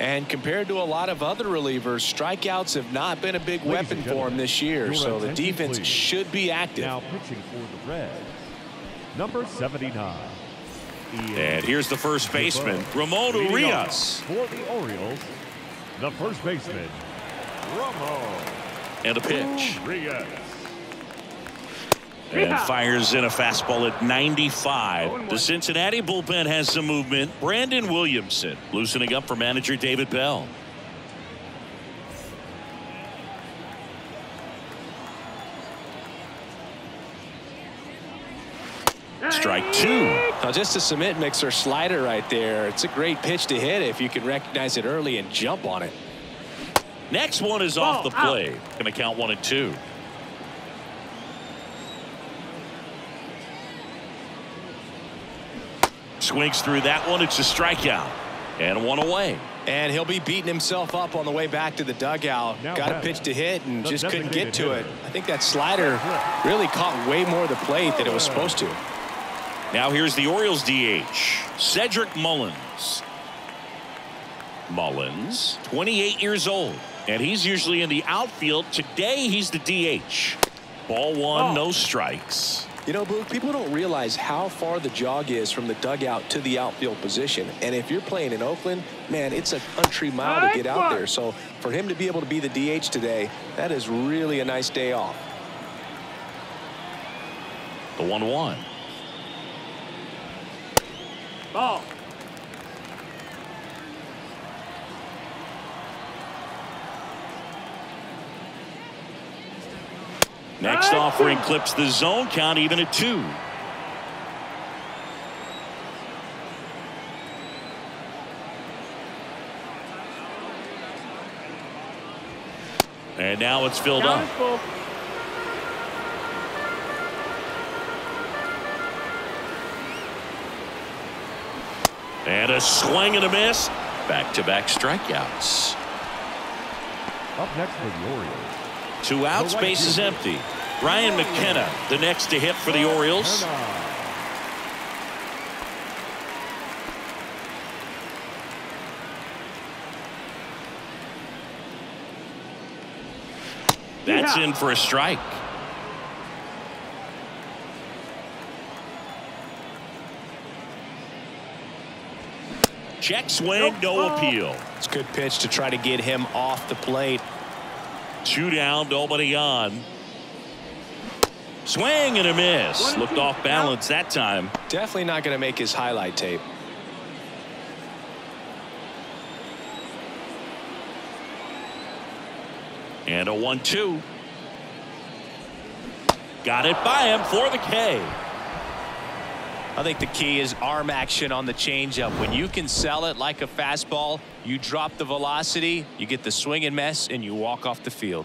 And compared to a lot of other relievers, strikeouts have not been a big Ladies weapon for him this year. So the defense please. should be active. Now pitching for the Reds, number 79. And here's the first baseman, Ramon Leading Urias. For the Orioles, the first baseman, Ramon And a pitch. Urias. And fires in a fastball at 95. The Cincinnati bullpen has some movement. Brandon Williamson loosening up for manager David Bell. Strike two. Now just a cement mixer slider right there. It's a great pitch to hit if you can recognize it early and jump on it. Next one is off the Ball out. play. Going to count one and two. Swings through that one. It's a strikeout. And one away. And he'll be beating himself up on the way back to the dugout. Now Got a pitch to hit and the just couldn't get to it. hitter. I think that slider really caught way more of the plate than it was supposed to. Now here's the Orioles DH, Cedric Mullins. Mullins, 28 years old, and he's usually in the outfield. Today he's the DH. Ball one, Oh. no strikes. You know, Boog, people don't realize how far the jog is from the dugout to the outfield position. And if you're playing in Oakland, man, it's a country mile to get out there. So for him to be able to be the DH today, that is really a nice day off. The 1 1. Ball. Next Nice. offering clips the zone count even at two. And now it's filled up. And a swing and a miss. Back to back strikeouts. Up next for the Orioles. Two outs, base is empty. Ryan McKenna, the next to hit for the Orioles. That's in for a strike. Check swing, no oh. appeal. It's a good pitch to try to get him off the plate. Two down, nobody on. Swing and a miss. One, Looked off balance that time. Definitely not going to make his highlight tape. And a one two. Got it by him for the K. I think the key is arm action on the changeup. When you can sell it like a fastball, you drop the velocity, you get the swing and mess, and you walk off the field.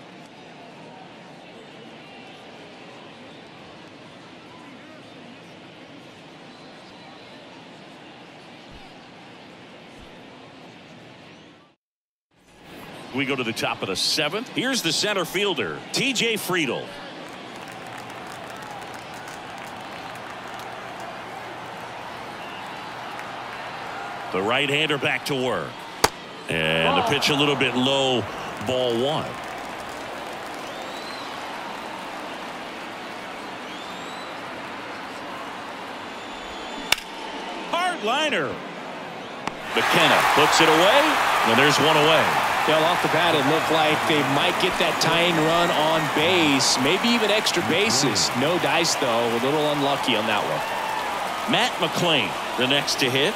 We go to the top of the seventh. Here's the center fielder, TJ Friedl. The right-hander back to work. And the pitch a little bit low, ball one. Hard liner. McKenna puts it away, and there's one away. Well, off the bat, it looked like they might get that tying run on base, maybe even extra bases. Mm-hmm. No dice, though. A little unlucky on that one. Matt McLain, the next to hit.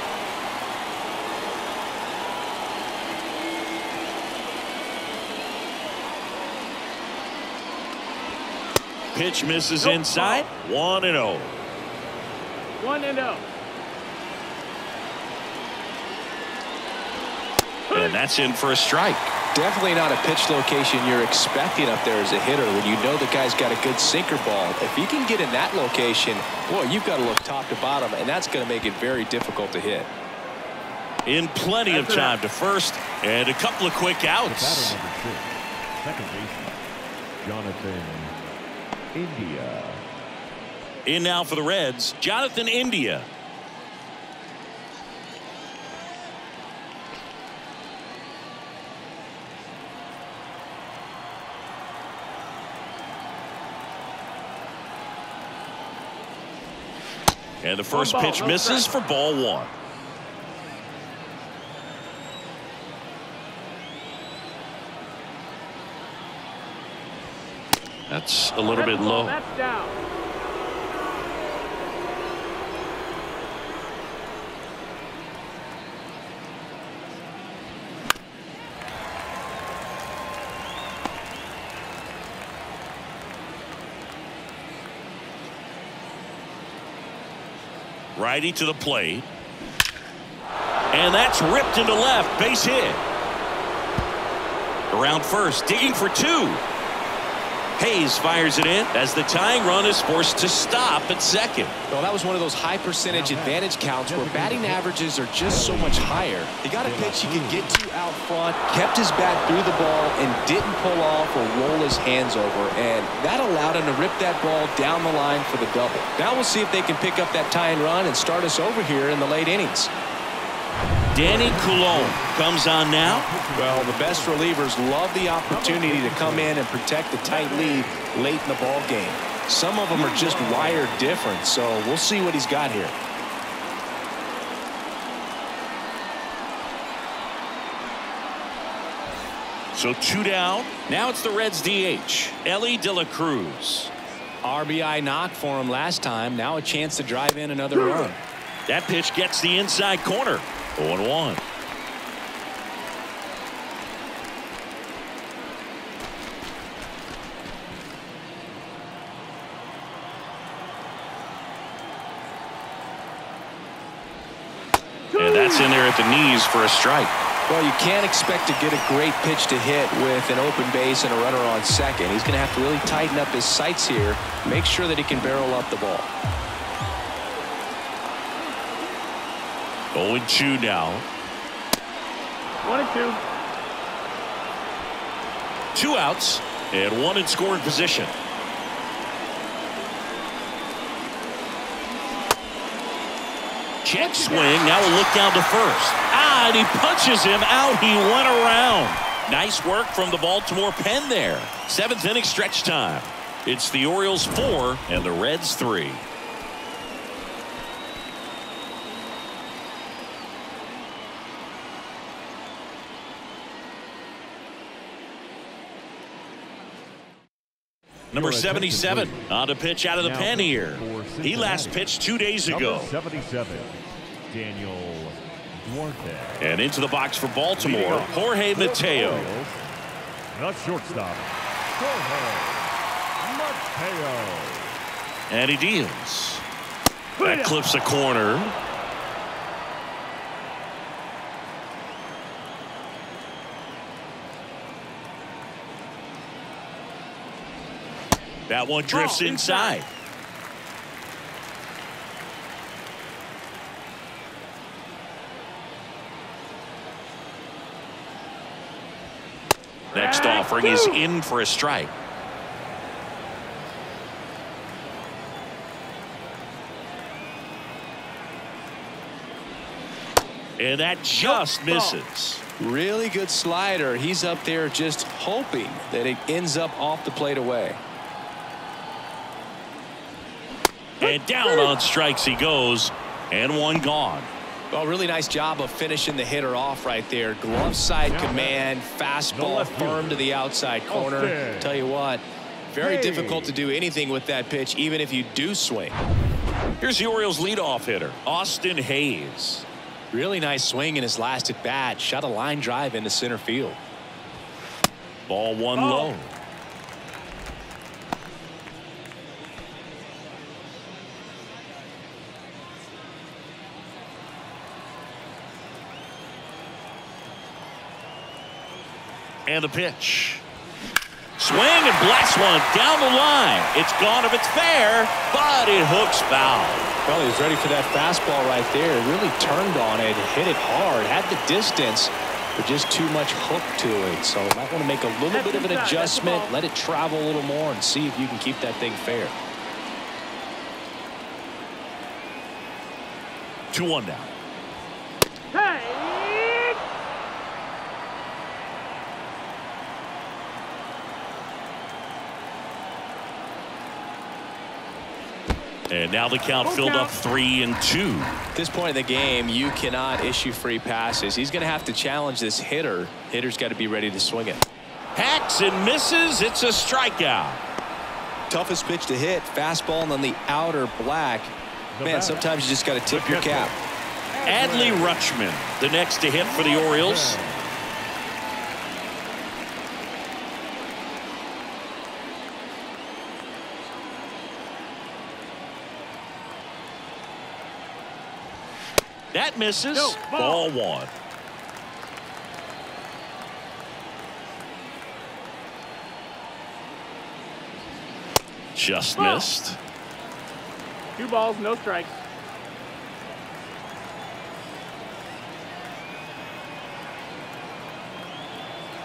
Pitch misses inside. 1 and oh. 0. One and oh. And that's in for a strike. Definitely not a pitch location you're expecting up there as a hitter when you know the guy's got a good sinker ball. If you can get in that location, boy, you've got to look top to bottom, and that's going to make it very difficult to hit. In plenty of That's time to first. And a couple of quick The batter outs. number six, second baseman, Jonathan India. In now for the Reds, Jonathan India. And the first ball, pitch misses for ball one. That's a little bit low. That's down. Righty to the plate. And that's ripped into left. Base hit. Around first. Digging for two. Hays fires it in as the tying run is forced to stop at second. Well, that was one of those high percentage advantage counts where batting averages are just so much higher. He got a pitch he could hmm. get to out front, kept his bat through the ball, and didn't pull off or roll his hands over. And that allowed him to rip that ball down the line for the double. Now we'll see if they can pick up that tying run and start us over here in the late innings. Danny Coulombe comes on now. Well, the best relievers love the opportunity to come in and protect a tight lead late in the ball game. Some of them are just wired different, so we'll see what he's got here. So two down. Now it's the Reds DH, Elly De La Cruz. RBI knock for him last time. Now a chance to drive in another run. That pitch gets the inside corner. 0 1. And that's in there at the knees for a strike. Well, you can't expect to get a great pitch to hit with an open base and a runner on second. He's going to have to really tighten up his sights here, make sure that he can barrel up the ball. 0 2 now. One and two. Two outs and one in scoring position. Check swing. Now a look down to first. Ah, and he punches him out. He went around. Nice work from the Baltimore pen there. Seventh inning stretch time. It's the Orioles four and the Reds three. Number 77 on to pitch out of the pen here. He last pitched two days Number ago. 77, Daniel Duarte. And into the box for Baltimore, Jorge Mateo. The shortstop, Jorge Mateo. And he deals. That clips a corner. That one drifts Ball inside. inside. Next ah, offering is in for a strike. And that just Ball. misses. Really good slider. He's up there just hoping that it ends up off the plate away. And down on strikes he goes. And one gone. Well, really nice job of finishing the hitter off right there. Glove side Now command, The fastball left firm to the outside corner. Austin. Tell you what, very Hey. difficult to do anything with that pitch, even if you do swing. Here's the Orioles leadoff hitter, Austin Hays. Really nice swing in his last at bat. Shot a line drive into center field. Ball one Oh. low. And the pitch. Swing and blast one down the line. It's gone if it's fair, but it hooks foul. Well, he was ready for that fastball right there. Really turned on it, hit it hard, had the distance, but just too much hook to it. So might want to make a little That's bit of an inside. That's the adjustment, let it travel a little more, and see if you can keep that thing fair. 2 1 now. Hey! And now the count Full filled up 3 and 2. At this point in the game, you cannot issue free passes. He's going to have to challenge this hitter. Hitter's got to be ready to swing it. Hacks and misses. It's a strikeout. Toughest pitch to hit, fastball on the outer black. Man, sometimes you just got to tip your cap. Adley Rutschman, the next to hit for the Orioles. That misses. No, ball. ball. one. Just missed. Two balls, no strikes.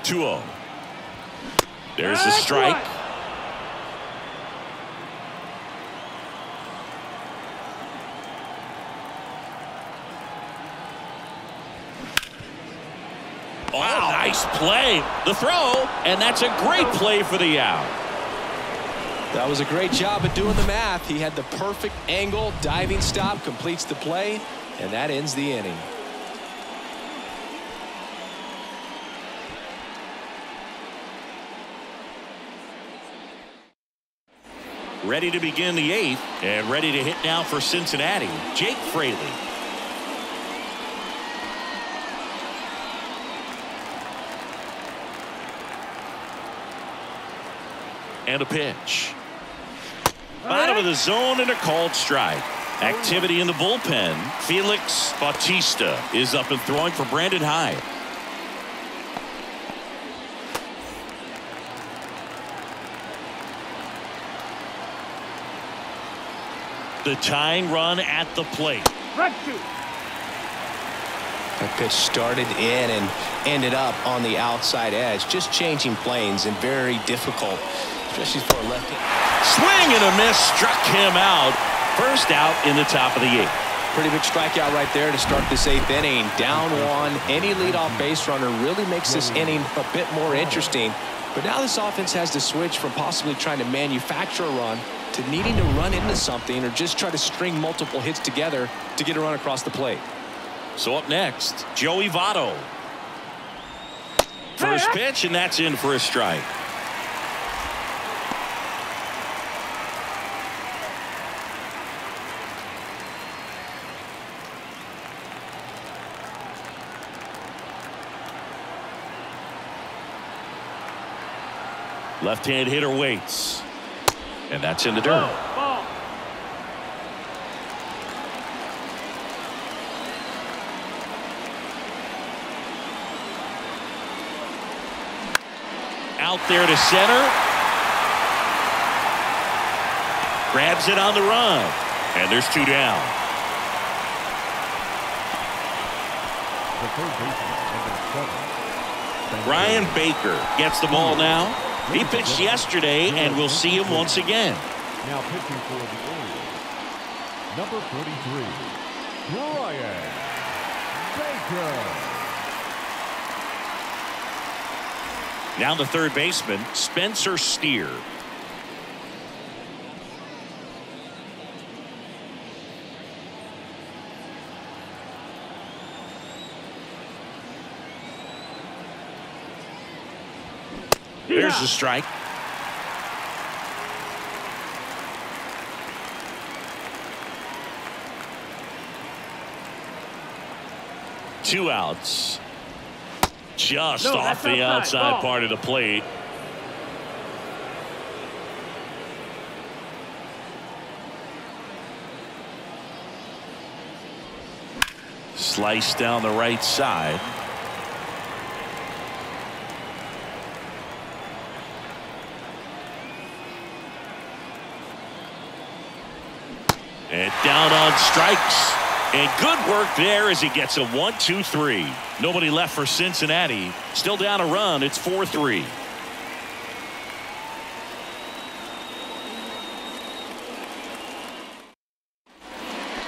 Two zero. There's the ah, strike. Oh, nice play. The throw, and that's a great play for the out. That was a great job at doing the math. He had the perfect angle, diving stop, completes the play, and that ends the inning. Ready to begin the eighth and ready to hit now for Cincinnati, Jake Fraley. And a pitch. Bottom of the zone and a called strike. Activity in the bullpen. Felix Bautista is up and throwing for Brandon Hyde. The tying run at the plate. That pitch started in and ended up on the outside edge. Just changing planes and very difficult, especially for a lefty. Swing and a miss struck him out. First out in the top of the eighth. Pretty big strikeout right there to start this eighth inning. Down one. Any leadoff base runner really makes this inning a bit more interesting. But now this offense has to switch from possibly trying to manufacture a run to needing to run into something or just try to string multiple hits together to get a run across the plate. So up next, Joey Votto. First pitch, and that's in for a strike. Left-hand hitter waits. And that's in the dirt. Ball. Ball. Out there to center. Grabs it on the run. And there's two down. The third baseman, number seven. Ryan Baker gets the ball now. He pitched yesterday, and we'll see him once again. Now pitching for the Orioles, number 43, Bryan Baker. Now the third baseman, Spencer Steer. There's a strike. Two outs. Just No, off the outside. outside Ball. part of the plate. Slice down the right side. And down on strikes. And good work there as he gets a one, two, three. Nobody left for Cincinnati. Still down a run. It's 4 3.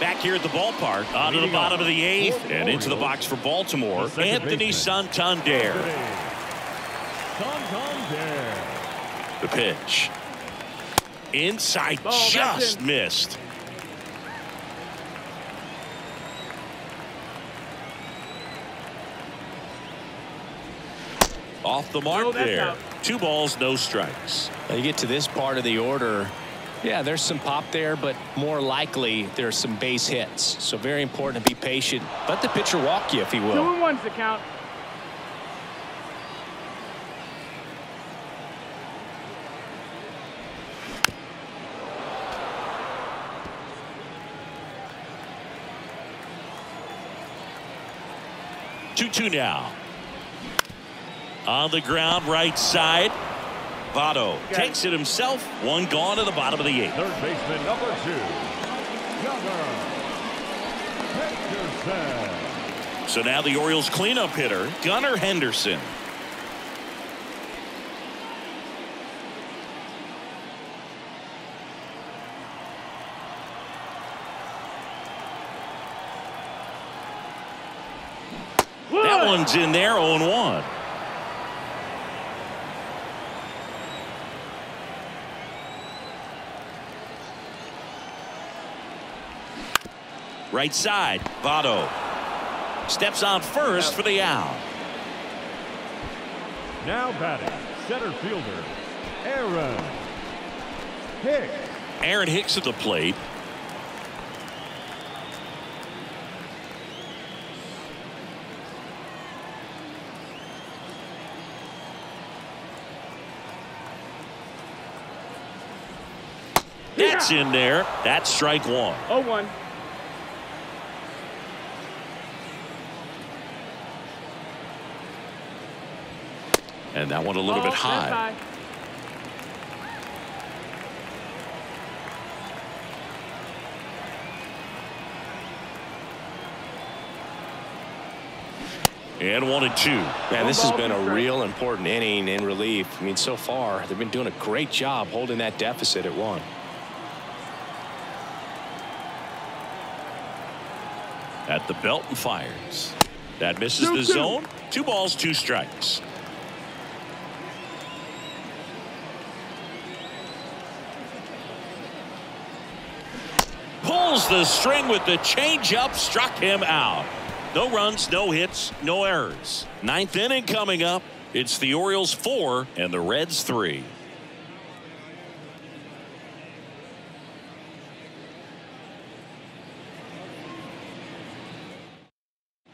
Back here at the ballpark, onto the bottom of the eighth, and into the box for Baltimore. Anthony. Santander. The pitch. Inside just missed. Off the mark No, there. out. Two balls, no strikes. Now you get to this part of the order. Yeah, there's some pop there, but more likely there's some base hits. So very important to be patient. Let the pitcher walk you if he will. Two will. and one's the count. Two two now. On the ground, right side. Votto takes it himself. One gone to the bottom of the eighth. Third baseman number two, Gunnar Henderson. So now the Orioles cleanup hitter, Gunnar Henderson. That one's in there 0-1. Right side, Votto. Steps on first for the out. Now batting, center fielder, Aaron Hicks. Aaron Hicks at the plate. That's in there. That's strike one. 0 1. And that one a little bit high. And one and two. Man, this has been a real important inning in relief. I mean, so far, they've been doing a great job holding that deficit at one. At the belt and fires. That misses the zone. Two balls, two strikes. Pulls the string with the changeup, struck him out. No runs, no hits, no errors. Ninth inning coming up. It's the Orioles four and the Reds three.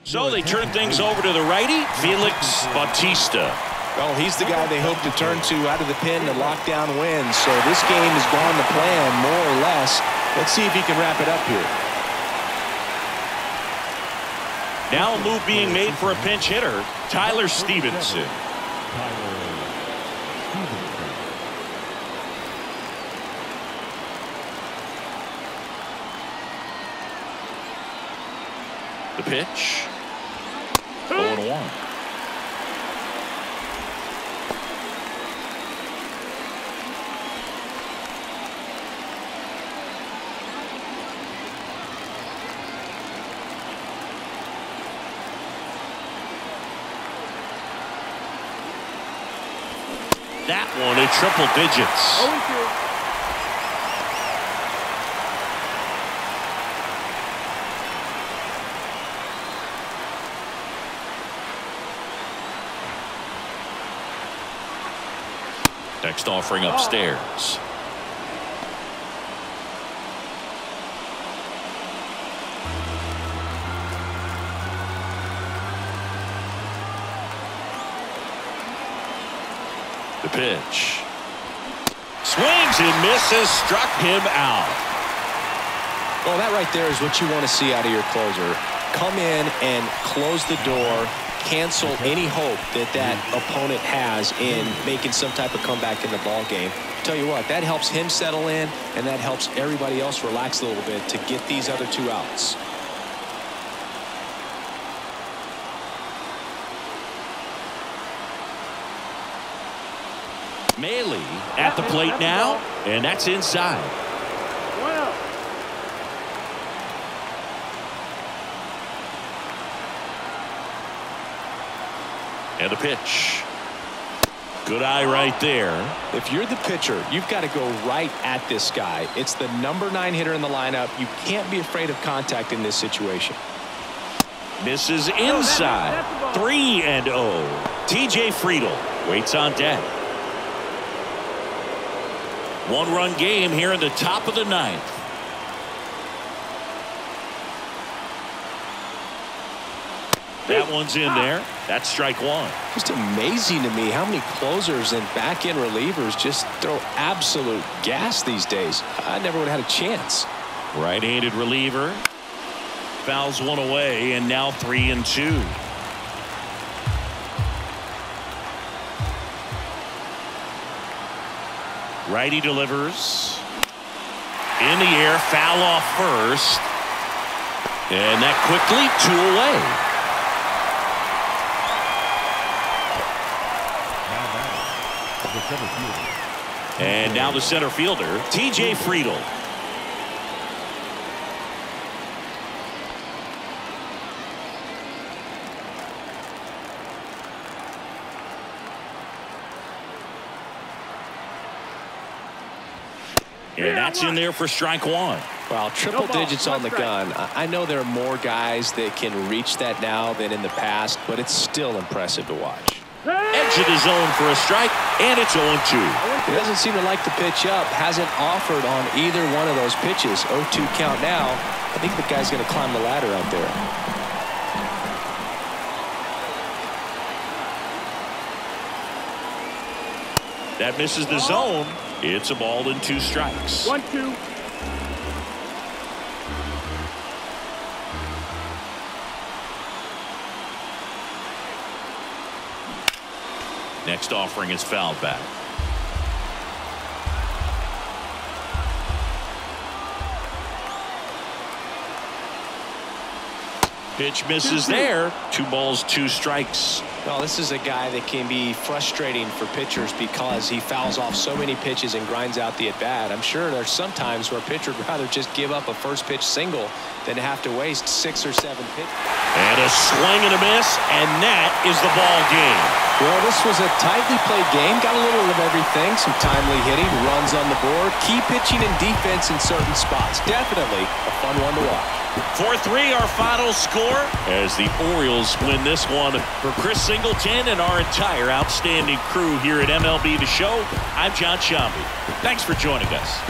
So they turn things over to the righty, Felix Bautista. Well, he's the guy they hope to turn to out of the pen to lock down wins. So this game has gone to plan more or less. Let's see if he can wrap it up here. Now a move being made for a pinch hitter, Tyler Stephenson. The pitch. 0 1. That one in triple digits. Next offering upstairs. The pitch. Swings and misses, struck him out. Well, that right there is what you want to see out of your closer. Come in and close the door, cancel any hope that that opponent has in making some type of comeback in the ball game. Tell you what, that helps him settle in, and that helps everybody else relax a little bit to get these other two outs. Maile at the plate now, and that's inside. 1 0. And the pitch. Good eye right there. If you're the pitcher, you've got to go right at this guy. It's the number nine hitter in the lineup. You can't be afraid of contact in this situation. Misses inside. 3 and 0. TJ Friedl waits on deck. One run game here in the top of the ninth. That one's in there. That's strike one. Just amazing to me how many closers and back end relievers just throw absolute gas these days. I never would have had a chance. Right-handed reliever. Fouls one away and now three and two. Righty delivers. In the air, foul off first. And that quickly two away. And now the center fielder, TJ Friedl. And that's in there for strike one. Well, triple No digits on the gun. I I know there are more guys that can reach that now than in the past, but it's still impressive to watch. Edge of the zone for a strike, and it's 0-2. He doesn't seem to like the pitch up. Hasn't offered on either one of those pitches. 0-2 count now. I think the guy's going to climb the ladder out there. That misses the zone. It's a ball and two strikes. One, two. Next offering is fouled back. Pitch misses there. Two balls, two strikes. Well, this is a guy that can be frustrating for pitchers because he fouls off so many pitches and grinds out the at bat. I'm sure there's some times where a pitcher would rather just give up a first pitch single than have to waste six or seven pitches. And a swing and a miss, and that is the ball game. Well, this was a tightly played game. Got a little of everything. Some timely hitting, runs on the board, key pitching and defense in certain spots. Definitely a fun one to watch. 4-3 our final score as the Orioles win this one for Chris Singleton and our entire outstanding crew here at MLB The Show. I'm Jon Sciambi. Thanks for joining us.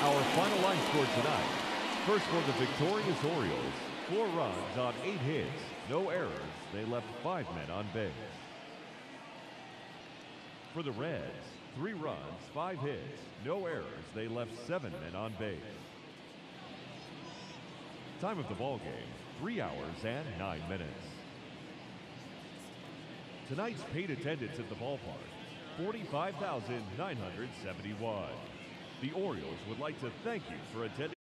Our final line score tonight. First for the victorious Orioles, four runs on eight hits, no errors. They left five men on base. For the Reds, three runs, five hits, no errors. They left seven men on base. Time of the ball game, three hours and nine minutes. Tonight's paid attendance at the ballpark, 45,971. The Orioles would like to thank you for attending.